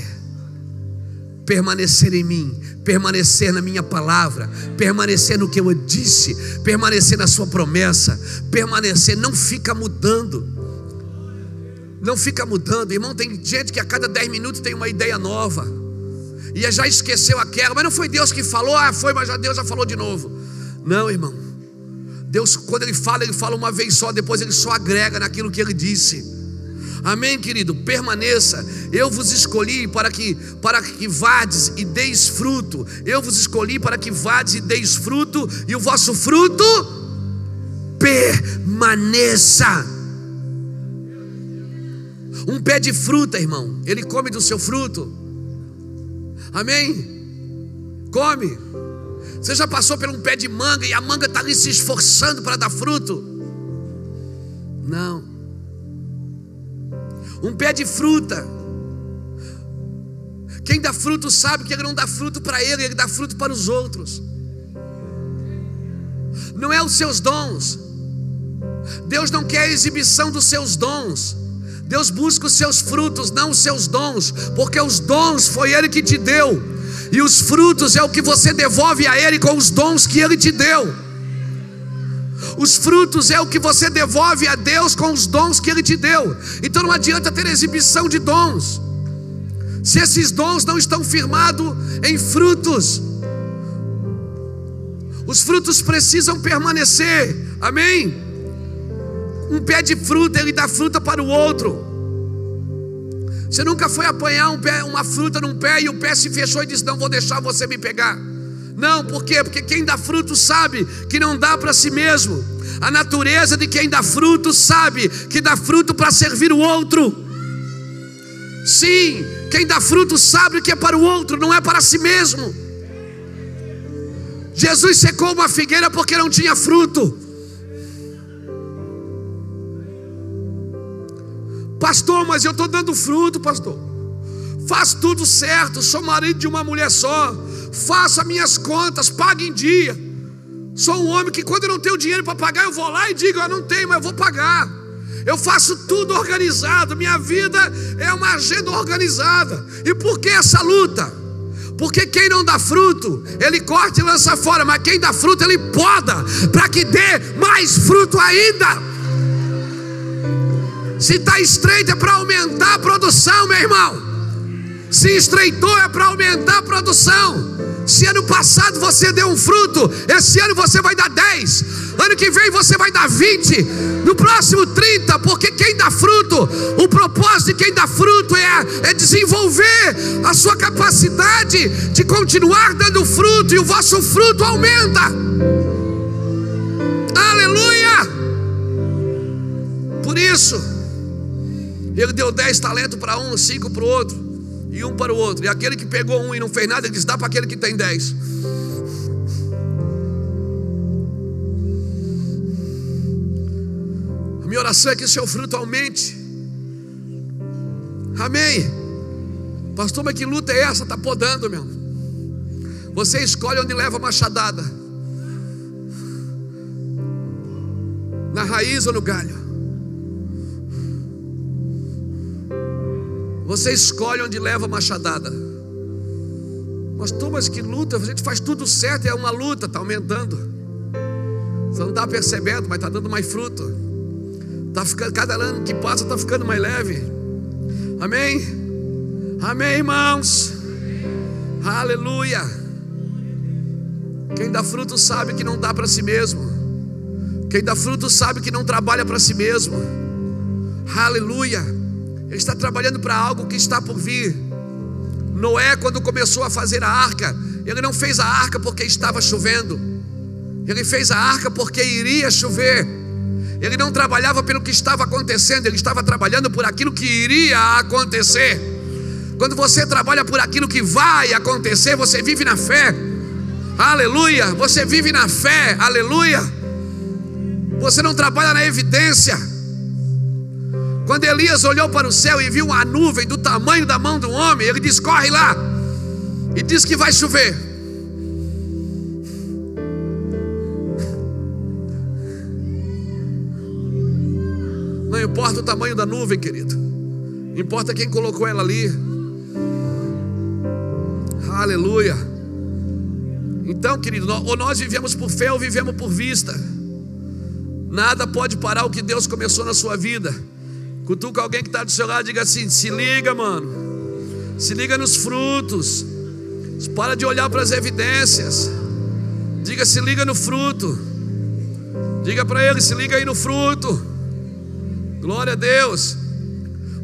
S1: Permanecer em mim, permanecer na minha palavra, permanecer no que eu disse, permanecer na sua promessa, permanecer, não fica mudando. Não fica mudando, irmão. Tem gente que a cada 10 minutos tem uma ideia nova, e já esqueceu aquela, mas não foi Deus que falou, ah, foi, mas já Deus já falou de novo. Não, irmão. Deus, quando Ele fala, Ele fala uma vez só, depois Ele só agrega naquilo que Ele disse. Amém, querido? Permaneça. Eu vos escolhi para que para que vades e deis fruto. Eu vos escolhi para que vades e deis fruto, e o vosso fruto permaneça. Um pé de fruta, irmão, ele come do seu fruto. Amém? Come. Você já passou por um pé de manga e a manga está ali se esforçando para dar fruto? Não. Um pé de fruta. Quem dá fruto sabe que ele não dá fruto para ele, ele dá fruto para os outros. Não é os seus dons. Deus não quer a exibição dos seus dons. Deus busca os seus frutos, não os seus dons, porque os dons foi Ele que te deu, e os frutos é o que você devolve a Ele com os dons que Ele te deu. Os frutos é o que você devolve a Deus com os dons que Ele te deu. Então não adianta ter exibição de dons, se esses dons não estão firmados em frutos. Os frutos precisam permanecer, amém? Um pé de fruta, ele dá fruta para o outro. Você nunca foi apanhar um pé, uma fruta num pé e o pé se fechou e disse: Não vou deixar você me pegar. Não, por quê? Porque quem dá fruto sabe que não dá para si mesmo. A natureza de quem dá fruto sabe que dá fruto para servir o outro. Sim, quem dá fruto sabe que é para o outro, não é para si mesmo. Jesus secou uma figueira porque não tinha fruto. Pastor, mas eu estou dando fruto, pastor. Faz tudo certo, sou marido de uma mulher só. Faça minhas contas, pague em dia. Sou um homem que quando eu não tenho dinheiro para pagar, eu vou lá e digo, eu não tenho, mas eu vou pagar. Eu faço tudo organizado, minha vida é uma agenda organizada. E por que essa luta? Porque quem não dá fruto, ele corta e lança fora, mas quem dá fruto, ele poda, para que dê mais fruto ainda. Se está estreito é para aumentar a produção, meu irmão. Se estreitou é para aumentar a produção. Se ano passado você deu um fruto, esse ano você vai dar 10. Ano que vem você vai dar 20. No próximo 30, porque quem dá fruto, o propósito de quem dá fruto é, é desenvolver a sua capacidade de continuar dando fruto e o vosso fruto aumenta. Aleluia! Por isso, ele deu dez talentos para um, cinco para o outro, e um para o outro. E aquele que pegou um e não fez nada, ele disse: dá para aquele que tem dez. A minha oração é que seu fruto aumente. Amém. Pastor, mas que luta é essa? Está podando, meu. Você escolhe onde leva a machadada: na raiz ou no galho. Você escolhe onde leva a machadada. Mas que luta, a gente faz tudo certo, é uma luta, está aumentando. Você não está percebendo, mas está dando mais fruto. Tá ficando, cada ano que passa está ficando mais leve. Amém? Amém, irmãos. Aleluia. Quem dá fruto sabe que não dá para si mesmo. Quem dá fruto sabe que não trabalha para si mesmo. Aleluia. Ele está trabalhando para algo que está por vir. Noé, quando começou a fazer a arca, ele não fez a arca porque estava chovendo, ele fez a arca porque iria chover. Ele não trabalhava pelo que estava acontecendo, ele estava trabalhando por aquilo que iria acontecer. Quando você trabalha por aquilo que vai acontecer, você vive na fé. Aleluia! Você vive na fé. Aleluia! Você não trabalha na evidência. Quando Elias olhou para o céu e viu uma nuvem do tamanho da mão do homem, ele disse: Corre lá, e diz que vai chover. Não importa o tamanho da nuvem, querido, importa quem colocou ela ali. Aleluia. Então, querido, ou nós vivemos por fé ou vivemos por vista. Nada pode parar o que Deus começou na sua vida. Cutuca alguém que está do seu lado e diga assim: se liga, mano. Se liga nos frutos. Para de olhar para as evidências. Diga, se liga no fruto. Diga para ele, se liga aí no fruto. Glória a Deus.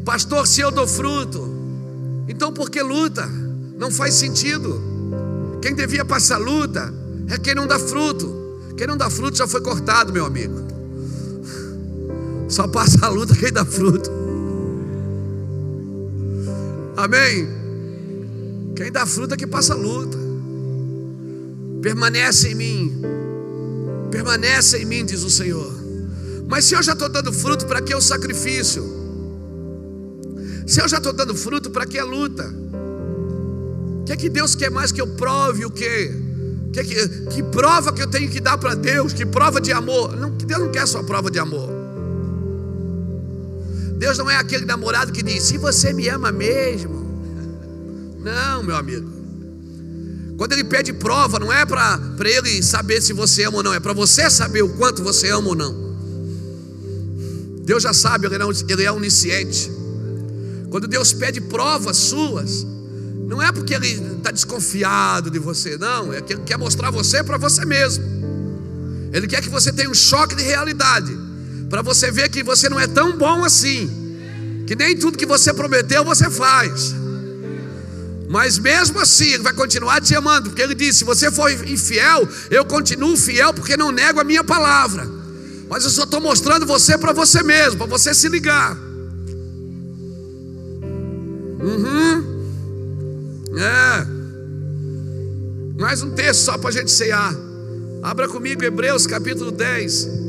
S1: Pastor, se eu dou fruto, então por que luta? Não faz sentido. Quem devia passar luta é quem não dá fruto. Quem não dá fruto já foi cortado, meu amigo. Só passa a luta quem dá fruto. Amém? Quem dá fruto é que passa a luta. Permanece em mim. Permanece em mim, diz o Senhor. Mas se eu já estou dando fruto, para que o sacrifício? Se eu já estou dando fruto, para que a luta? O que é que Deus quer mais que eu prove o quê? Que, que, que prova que eu tenho que dar para Deus? Que prova de amor? Não, Deus não quer só prova de amor. Deus não é aquele namorado que diz: Se você me ama mesmo. [LAUGHS] Não, meu amigo. Quando ele pede prova, não é para ele saber se você ama ou não, é para você saber o quanto você ama ou não. Deus já sabe, ele, não, ele é onisciente. Quando Deus pede provas suas, não é porque ele está desconfiado de você, não, é que ele quer mostrar você para você mesmo. Ele quer que você tenha um choque de realidade, para você ver que você não é tão bom assim, que nem tudo que você prometeu você faz. Mas mesmo assim, Ele vai continuar te amando, porque Ele disse: se você for infiel, eu continuo fiel, porque não nego a minha palavra. Mas eu só estou mostrando você para você mesmo, para você se ligar. Uhum. É. Mais um texto só para a gente cear. Abra comigo Hebreus capítulo 10.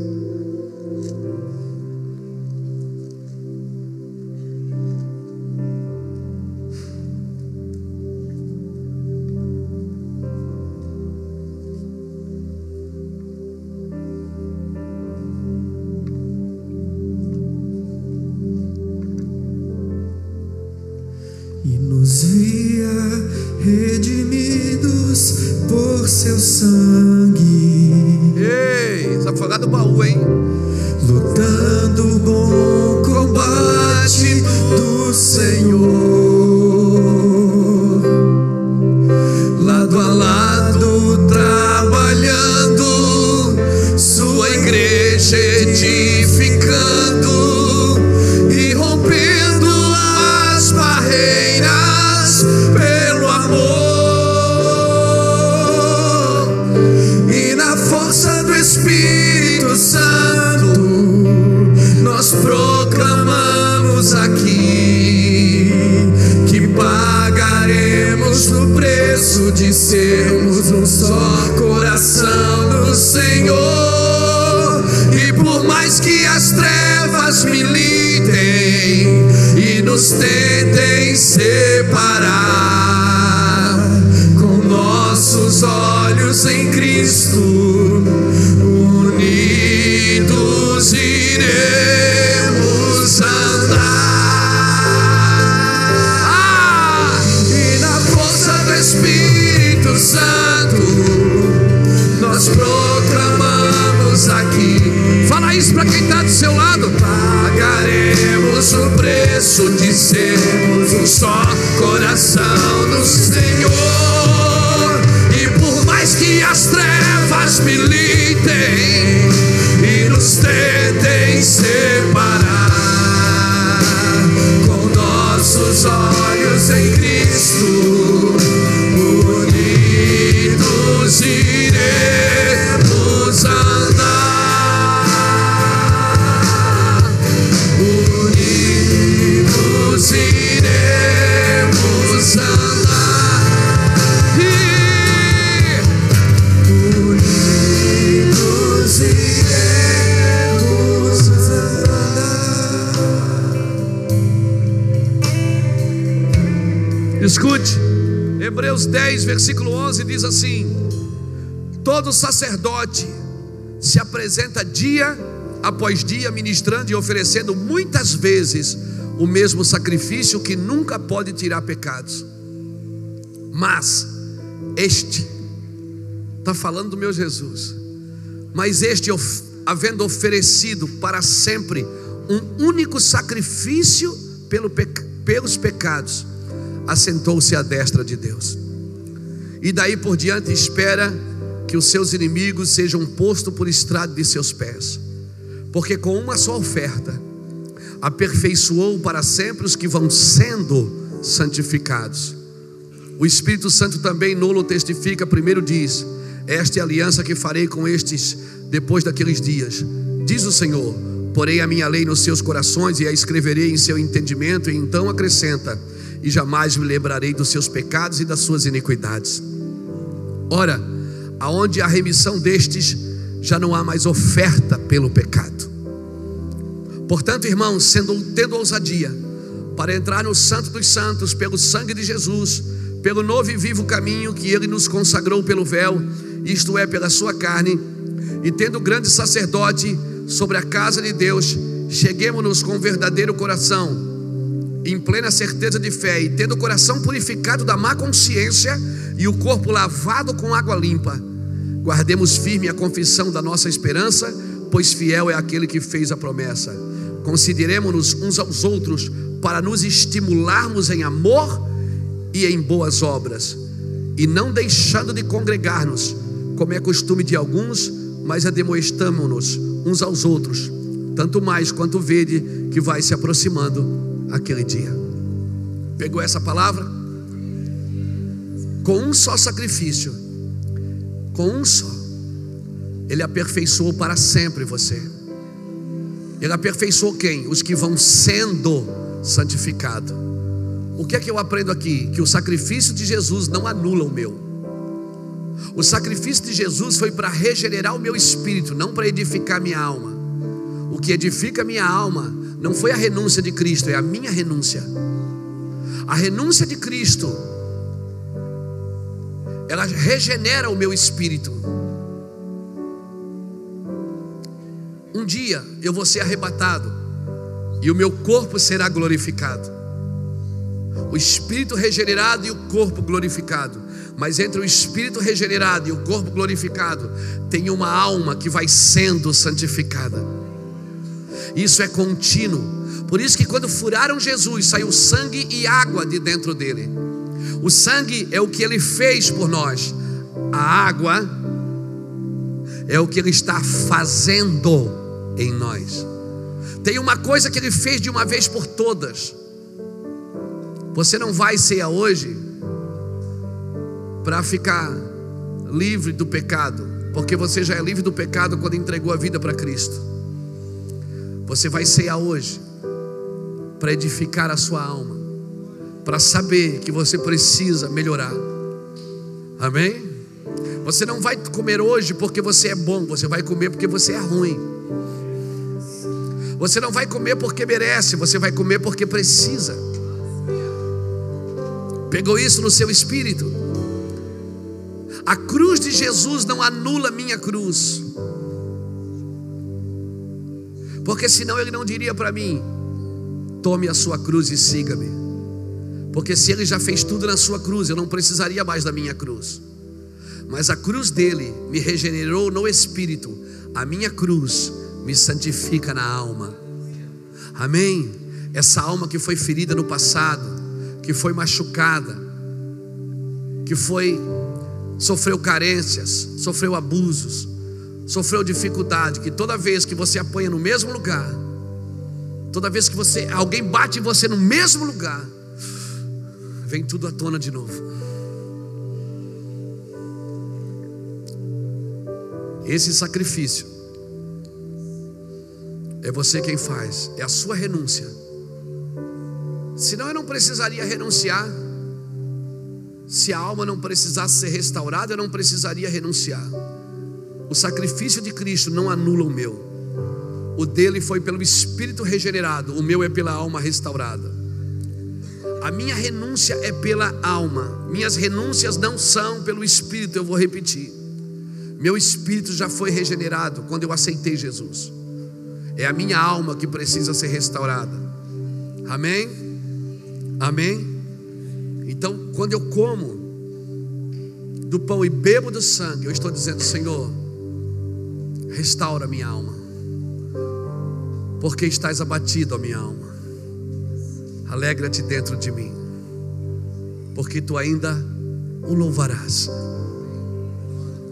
S1: Todo sacerdote se apresenta dia após dia, ministrando e oferecendo muitas vezes o mesmo sacrifício que nunca pode tirar pecados. Mas este, está falando do meu Jesus, mas este, havendo oferecido para sempre um único sacrifício pelo, pelos pecados, assentou-se à destra de Deus e daí por diante espera que os seus inimigos sejam postos por estrado de seus pés. Porque com uma só oferta, aperfeiçoou para sempre os que vão sendo santificados. O Espírito Santo também nolo testifica, primeiro diz: Esta é a aliança que farei com estes depois daqueles dias. Diz o Senhor: Porei a minha lei nos seus corações e a escreverei em seu entendimento, e então acrescenta: E jamais me lembrarei dos seus pecados e das suas iniquidades. Ora, aonde há remissão destes, já não há mais oferta pelo pecado. Portanto, irmãos, sendo, tendo ousadia para entrar no Santo dos Santos pelo sangue de Jesus, pelo novo e vivo caminho que ele nos consagrou pelo véu, isto é, pela sua carne, e tendo grande sacerdote sobre a casa de Deus, cheguemos-nos com verdadeiro coração, em plena certeza de fé, e tendo o coração purificado da má consciência e o corpo lavado com água limpa, guardemos firme a confissão da nossa esperança, pois fiel é aquele que fez a promessa. Consideremos-nos uns aos outros para nos estimularmos em amor e em boas obras, e não deixando de congregar-nos, como é costume de alguns, mas ademoestamo-nos uns aos outros, tanto mais quanto vede que vai se aproximando aquele dia. Pegou essa palavra? com um só sacrifício, com um só, Ele aperfeiçoou para sempre você. Ele aperfeiçoou quem? Os que vão sendo santificados. O que é que eu aprendo aqui? Que o sacrifício de Jesus não anula o meu. O sacrifício de Jesus foi para regenerar o meu espírito, não para edificar minha alma. O que edifica minha alma não foi a renúncia de Cristo, é a minha renúncia. A renúncia de Cristo ela regenera o meu espírito. Um dia eu vou ser arrebatado e o meu corpo será glorificado. O espírito regenerado e o corpo glorificado. Mas entre o espírito regenerado e o corpo glorificado, tem uma alma que vai sendo santificada. Isso é contínuo. Por isso que quando furaram Jesus, saiu sangue e água de dentro dele. O sangue é o que ele fez por nós, a água é o que ele está fazendo em nós. Tem uma coisa que ele fez de uma vez por todas. Você não vai ser hoje para ficar livre do pecado, porque você já é livre do pecado quando entregou a vida para Cristo. Você vai ser hoje para edificar a sua alma para saber que você precisa melhorar. Amém? Você não vai comer hoje porque você é bom, você vai comer porque você é ruim. Você não vai comer porque merece, você vai comer porque precisa. Pegou isso no seu espírito? A cruz de Jesus não anula minha cruz. Porque senão ele não diria para mim: tome a sua cruz e siga-me. Porque se ele já fez tudo na sua cruz, eu não precisaria mais da minha cruz. Mas a cruz dele me regenerou no espírito, a minha cruz me santifica na alma. Amém? Essa alma que foi ferida no passado, que foi machucada, que foi sofreu carências, sofreu abusos, sofreu dificuldade, que toda vez que você apanha no mesmo lugar, toda vez que você alguém bate em você no mesmo lugar, vem tudo à tona de novo. Esse sacrifício é você quem faz, é a sua renúncia. Senão eu não precisaria renunciar. Se a alma não precisasse ser restaurada, eu não precisaria renunciar. O sacrifício de Cristo não anula o meu. O dele foi pelo espírito regenerado, o meu é pela alma restaurada. A minha renúncia é pela alma. Minhas renúncias não são pelo espírito, eu vou repetir. Meu espírito já foi regenerado quando eu aceitei Jesus. É a minha alma que precisa ser restaurada. Amém? Amém? Então, quando eu como do pão e bebo do sangue, eu estou dizendo: Senhor, restaura minha alma, porque estás abatido a minha alma. Alegra-te dentro de mim, porque tu ainda o louvarás.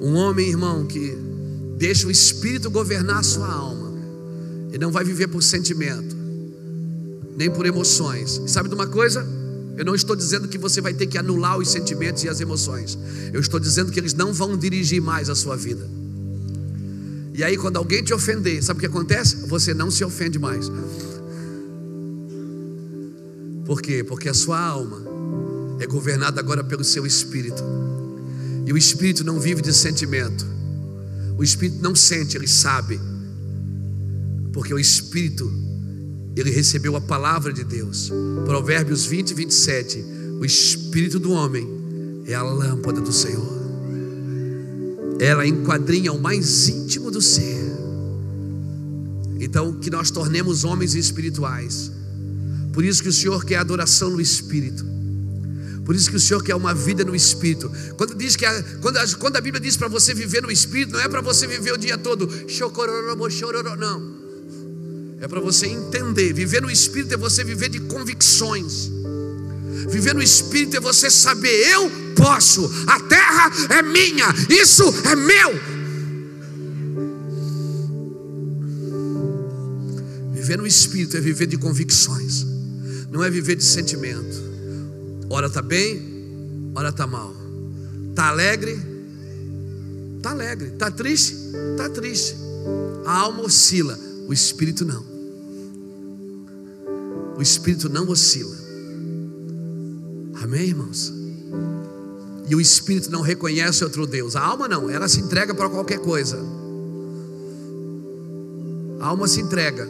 S1: Um homem, irmão, que deixa o espírito governar a sua alma. Ele não vai viver por sentimento, nem por emoções. E sabe de uma coisa? Eu não estou dizendo que você vai ter que anular os sentimentos e as emoções. Eu estou dizendo que eles não vão dirigir mais a sua vida. E aí, quando alguém te ofender, sabe o que acontece? Você não se ofende mais. Por quê? Porque a sua alma é governada agora pelo seu espírito. E o espírito não vive de sentimento. O espírito não sente, ele sabe. Porque o espírito ele recebeu a palavra de Deus. Provérbios 20, 27. O espírito do homem é a lâmpada do Senhor. Ela enquadrinha o mais íntimo do ser. Então, que nós tornemos homens espirituais. Por isso que o Senhor quer adoração no espírito. Por isso que o Senhor quer uma vida no Espírito. Quando diz que a, quando, a, quando a Bíblia diz para você viver no Espírito, não é para você viver o dia todo, não. É para você entender. Viver no Espírito é você viver de convicções. Viver no Espírito é você saber: eu posso, a terra é minha, isso é meu. Viver no Espírito é viver de convicções, não é viver de sentimento. Ora está bem, ora está mal. Está alegre, está alegre. Está triste, está triste. A alma oscila o espírito não. O espírito não oscila. Amém, irmãos? E o espírito não reconhece outro Deus. A alma não, ela se entrega para qualquer coisa. A alma se entrega.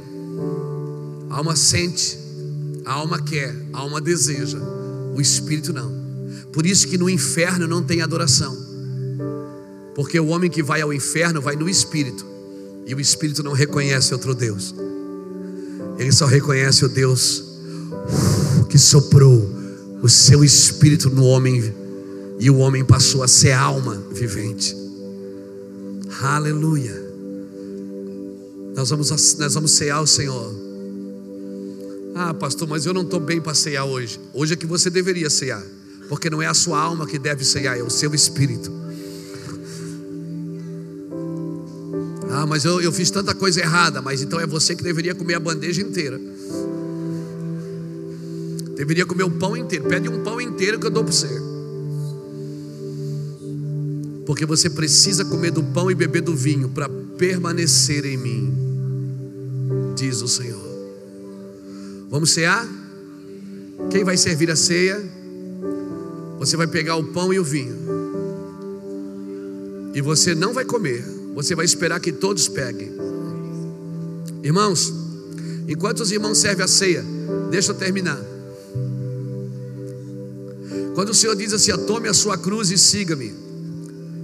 S1: A alma sente. A alma quer. A alma deseja. O espírito não. Por isso que no inferno não tem adoração. Porque o homem que vai ao inferno vai no espírito. E o espírito não reconhece outro Deus. Ele só reconhece o Deus que soprou o seu espírito no homem e o homem passou a ser alma vivente. Aleluia. Nós vamos, nós vamos cear o Senhor. Ah, pastor, mas eu não estou bem para cear hoje. Hoje é que você deveria cear, porque não é a sua alma que deve cear, é o seu espírito. Ah, mas eu, eu fiz tanta coisa errada, mas então é você que deveria comer a bandeja inteira. Deveria comer o pão inteiro. Pede um pão inteiro que eu dou para você. Porque você precisa comer do pão e beber do vinho para permanecer em mim, diz o Senhor. Vamos cear? Quem vai servir a ceia? Você vai pegar o pão e o vinho. E você não vai comer você vai esperar que todos peguem. Irmãos, enquanto os irmãos servem a ceia, deixa eu terminar. Quando o Senhor diz assim: tome a sua cruz e siga-me.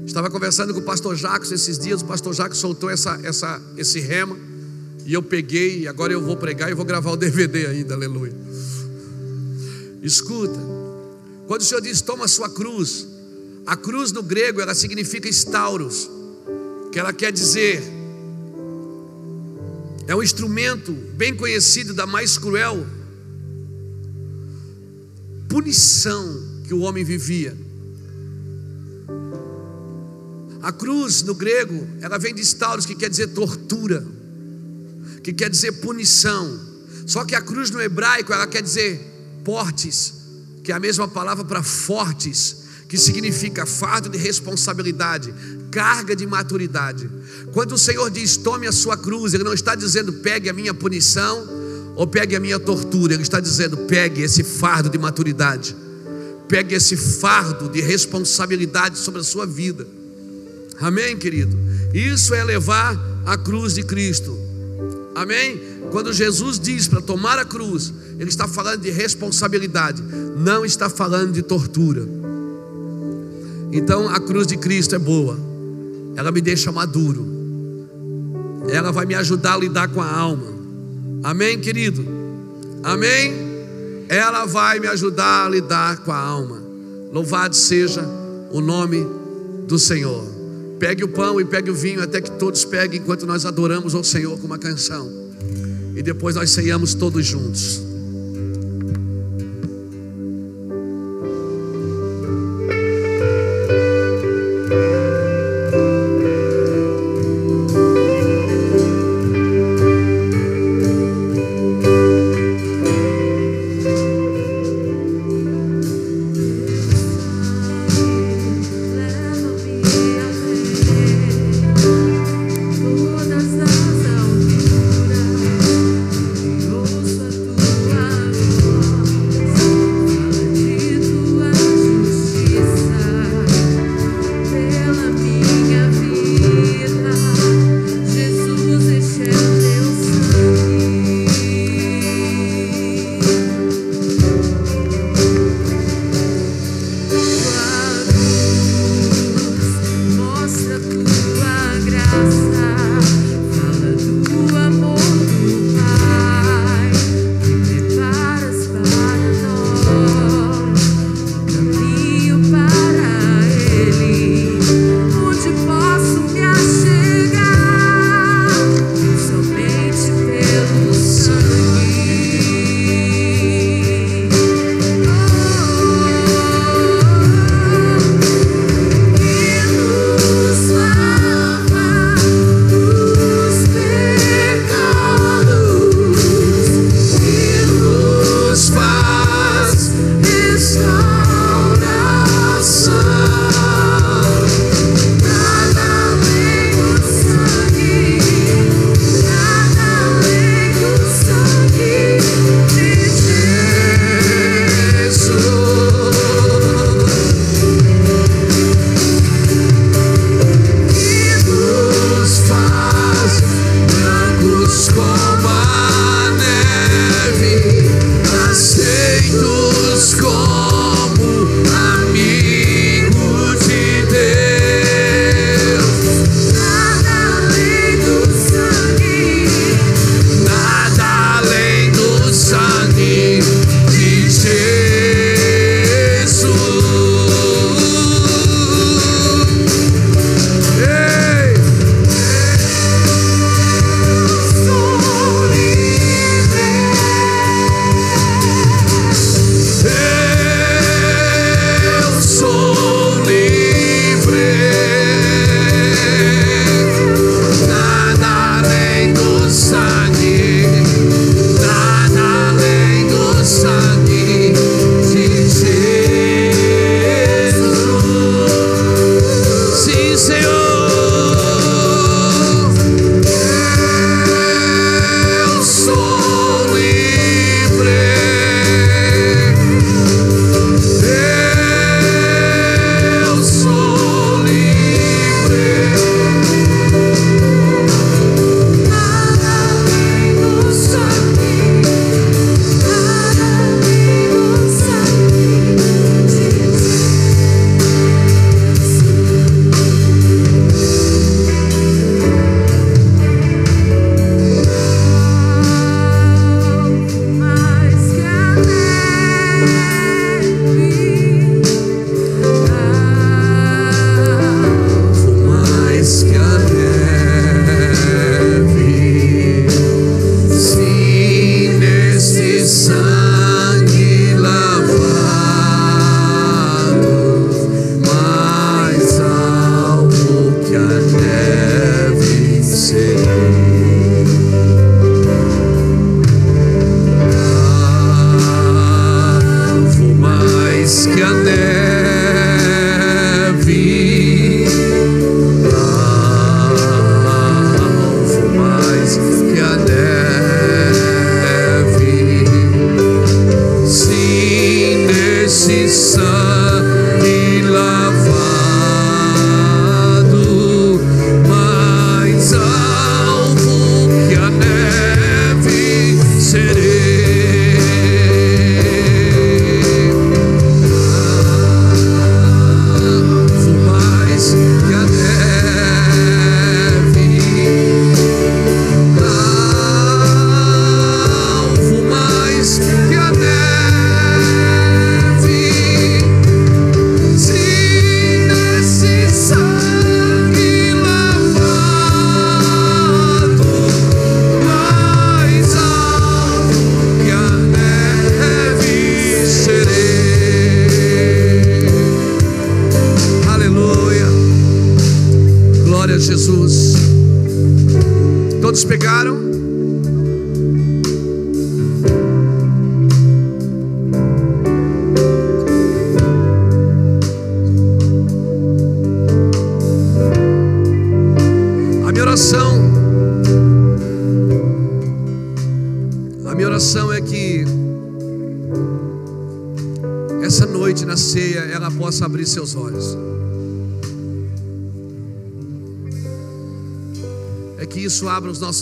S1: Estava conversando com o pastor Jacques esses dias, o pastor Jacques soltou essa, essa, esse rema, e eu peguei, agora eu vou pregar e vou gravar o DVD ainda, aleluia. Escuta, quando o Senhor diz toma a sua cruz, a cruz no grego ela significa estauros que ela quer dizer é um instrumento bem conhecido da mais cruel punição que o homem vivia. A cruz no grego, ela vem de stauros, que quer dizer tortura, que quer dizer punição. Só que a cruz no hebraico, ela quer dizer portes, que é a mesma palavra para fortes, que significa fardo de responsabilidade, carga de maturidade. Quando o Senhor diz tome a sua cruz, Ele não está dizendo pegue a minha punição ou pegue a minha tortura, Ele está dizendo pegue esse fardo de maturidade, pegue esse fardo de responsabilidade sobre a sua vida. Amém, querido? Isso é levar a cruz de Cristo. Amém? Quando Jesus diz para tomar a cruz, Ele está falando de responsabilidade, não está falando de tortura. Então a cruz de Cristo é boa, ela me deixa maduro, ela vai me ajudar a lidar com a alma. Amém, querido? Amém? Ela vai me ajudar a lidar com a alma. Louvado seja o nome do Senhor. Pegue o pão e pegue o vinho, até que todos peguem, enquanto nós adoramos ao Senhor com uma canção. E depois nós ceiamos todos juntos.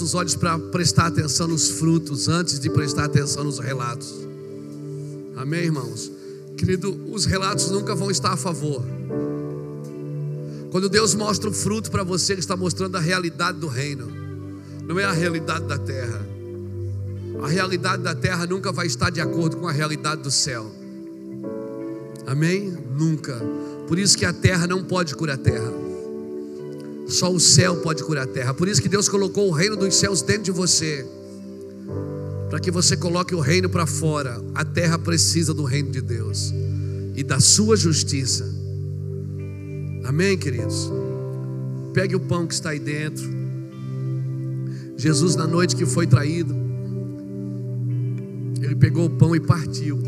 S1: Nossos olhos para prestar atenção nos frutos antes de prestar atenção nos relatos. Amém, irmãos? Querido, os relatos nunca vão estar a favor. Quando Deus mostra o fruto para você, Ele está mostrando a realidade do reino, não é a realidade da terra. A realidade da terra nunca vai estar de acordo com a realidade do céu. Amém? Nunca. Por isso que a terra não pode curar a terra. Só o céu pode curar a terra. Por isso que Deus colocou o reino dos céus dentro de você. Para que você coloque o reino para fora. A terra precisa do reino de Deus e da sua justiça. Amém, queridos? Pegue o pão que está aí dentro. Jesus, na noite que foi traído, ele pegou o pão e partiu.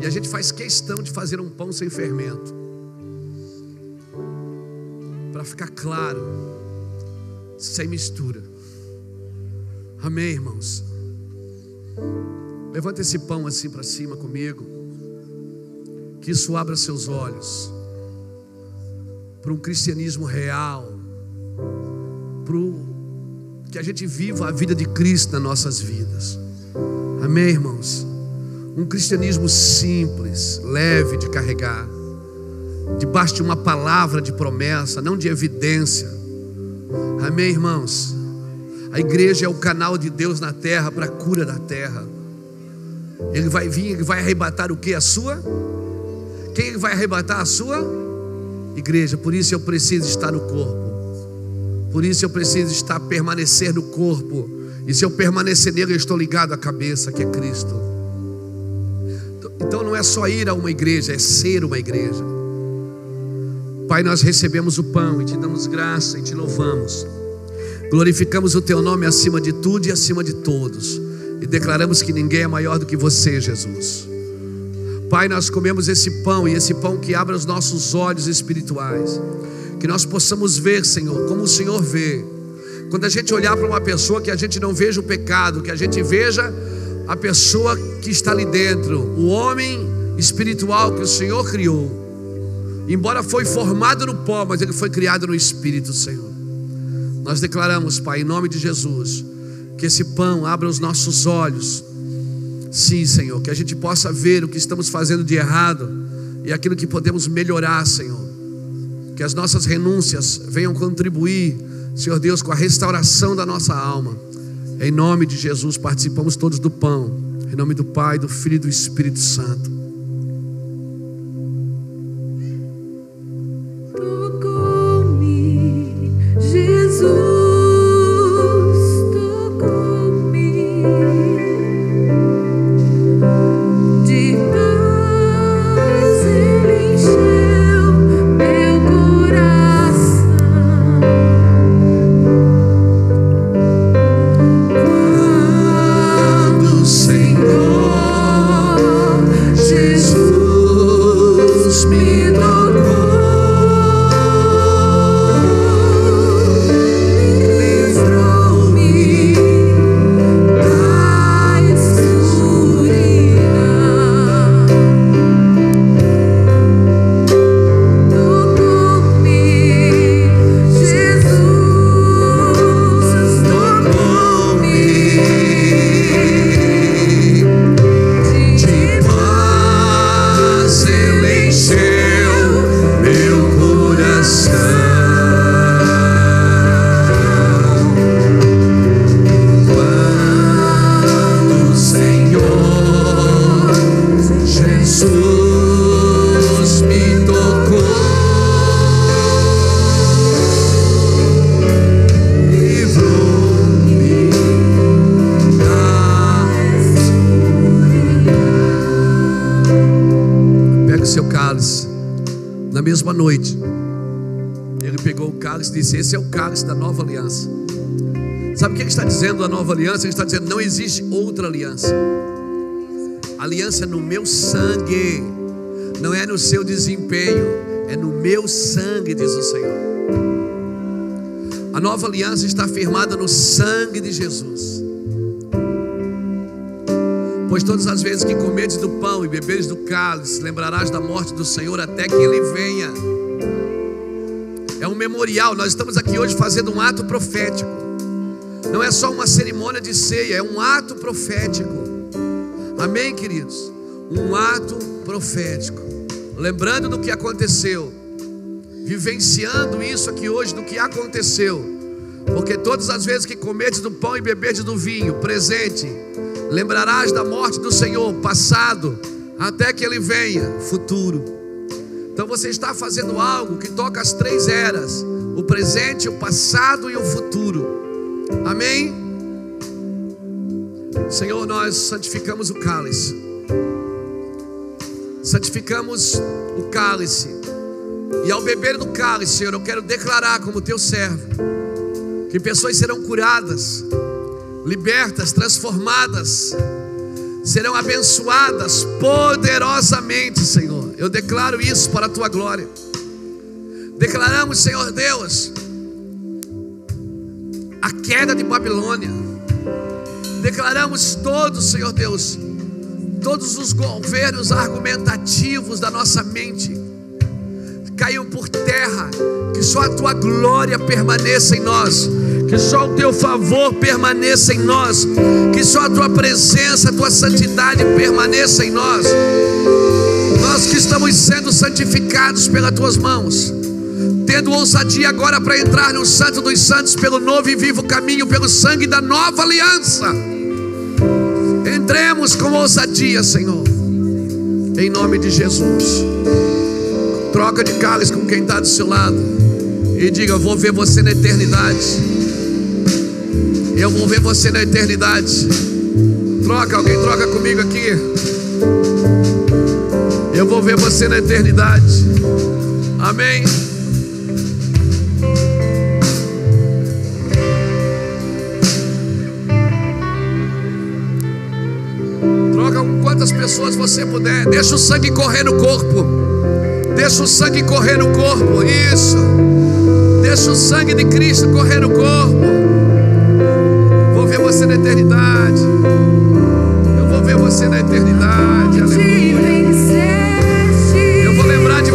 S1: E a gente faz questão de fazer um pão sem fermento. Para ficar claro, sem mistura. Amém, irmãos? Levanta esse pão assim para cima comigo. Que isso abra seus olhos para um cristianismo real, para que a gente viva a vida de Cristo nas nossas vidas. Amém, irmãos? Um cristianismo simples, leve de carregar, debaixo de uma palavra de promessa, não de evidência. Amém, irmãos? A igreja é o canal de Deus na terra para a cura da terra. Ele vai vir, ele vai arrebatar o que? A sua? Quem vai arrebatar? A sua igreja. Por isso eu preciso estar no corpo. Por isso eu preciso estar permanecer no corpo. E se eu permanecer nele, eu estou ligado à cabeça, que é Cristo. Só ir a uma igreja, é ser uma igreja. Pai, nós recebemos o pão e te damos graça e te louvamos. Glorificamos o teu nome acima de tudo e acima de todos. E declaramos que ninguém é maior do que você, Jesus. Pai, nós comemos esse pão e esse pão que abre os nossos olhos espirituais. Que nós possamos ver, Senhor, como o Senhor vê. Quando a gente olhar para uma pessoa, que a gente não veja o pecado, que a gente veja a pessoa que está ali dentro, o homem espiritual que o Senhor criou. Embora foi formado no pó, mas ele foi criado no Espírito, Senhor. Nós declaramos, Pai, em nome de Jesus, que esse pão abra os nossos olhos. Sim, Senhor, que a gente possa ver o que estamos fazendo de errado e aquilo que podemos melhorar, Senhor. Que as nossas renúncias venham contribuir, Senhor Deus, com a restauração da nossa alma. Em nome de Jesus, participamos todos do pão. Em nome do Pai, do Filho e do Espírito Santo. Nova aliança? Ele está dizendo: não existe outra aliança. aliança é no meu sangue, não é no seu desempenho, é no meu sangue, diz o Senhor. A nova aliança está firmada no sangue de Jesus. Pois todas as vezes que comeres do pão e beberes do cálice, lembrarás da morte do Senhor até que ele venha um memorial. Nós estamos aqui hoje fazendo um ato profético. Não é só uma cerimônia de ceia, é um ato profético. Amém, queridos? Um ato profético. Lembrando do que aconteceu, vivenciando isso aqui hoje, do que aconteceu. Porque todas as vezes que comedes do pão e bebedes do vinho, presente, lembrarás da morte do Senhor, passado, até que ele venha, futuro. Então você está fazendo algo que toca as três eras: o presente, o passado e o futuro. Amém? Senhor, nós santificamos o cálice. Santificamos o cálice. E ao beber do cálice, Senhor, eu quero declarar como teu servo que pessoas serão curadas, libertas, transformadas, serão abençoadas poderosamente, Senhor eu declaro isso para a tua glória. Declaramos, Senhor Deus, a queda de Babilônia. Declaramos todos, Senhor Deus, todos os governos argumentativos da nossa mente caiam por terra, que só a tua glória permaneça em nós, que só o teu favor permaneça em nós, que só a tua presença, a tua santidade permaneça em nós nós que estamos sendo santificados pelas tuas mãos, tendo ousadia agora para entrar no Santo dos Santos pelo novo e vivo caminho, pelo sangue da nova aliança. Entremos com ousadia, Senhor, em nome de Jesus. Troca de cálice com quem está do seu lado e diga: Vou ver você na eternidade. Eu vou ver você na eternidade. Troca, alguém troca comigo aqui. Eu vou ver você na eternidade. Amém. Quantas pessoas você puder. Deixa o sangue correr no corpo. Deixa o sangue correr no corpo. Isso. Deixa o sangue de Cristo correr no corpo. Vou ver você na eternidade. Eu vou ver você na eternidade. Aleluia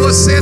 S1: você na eternidade.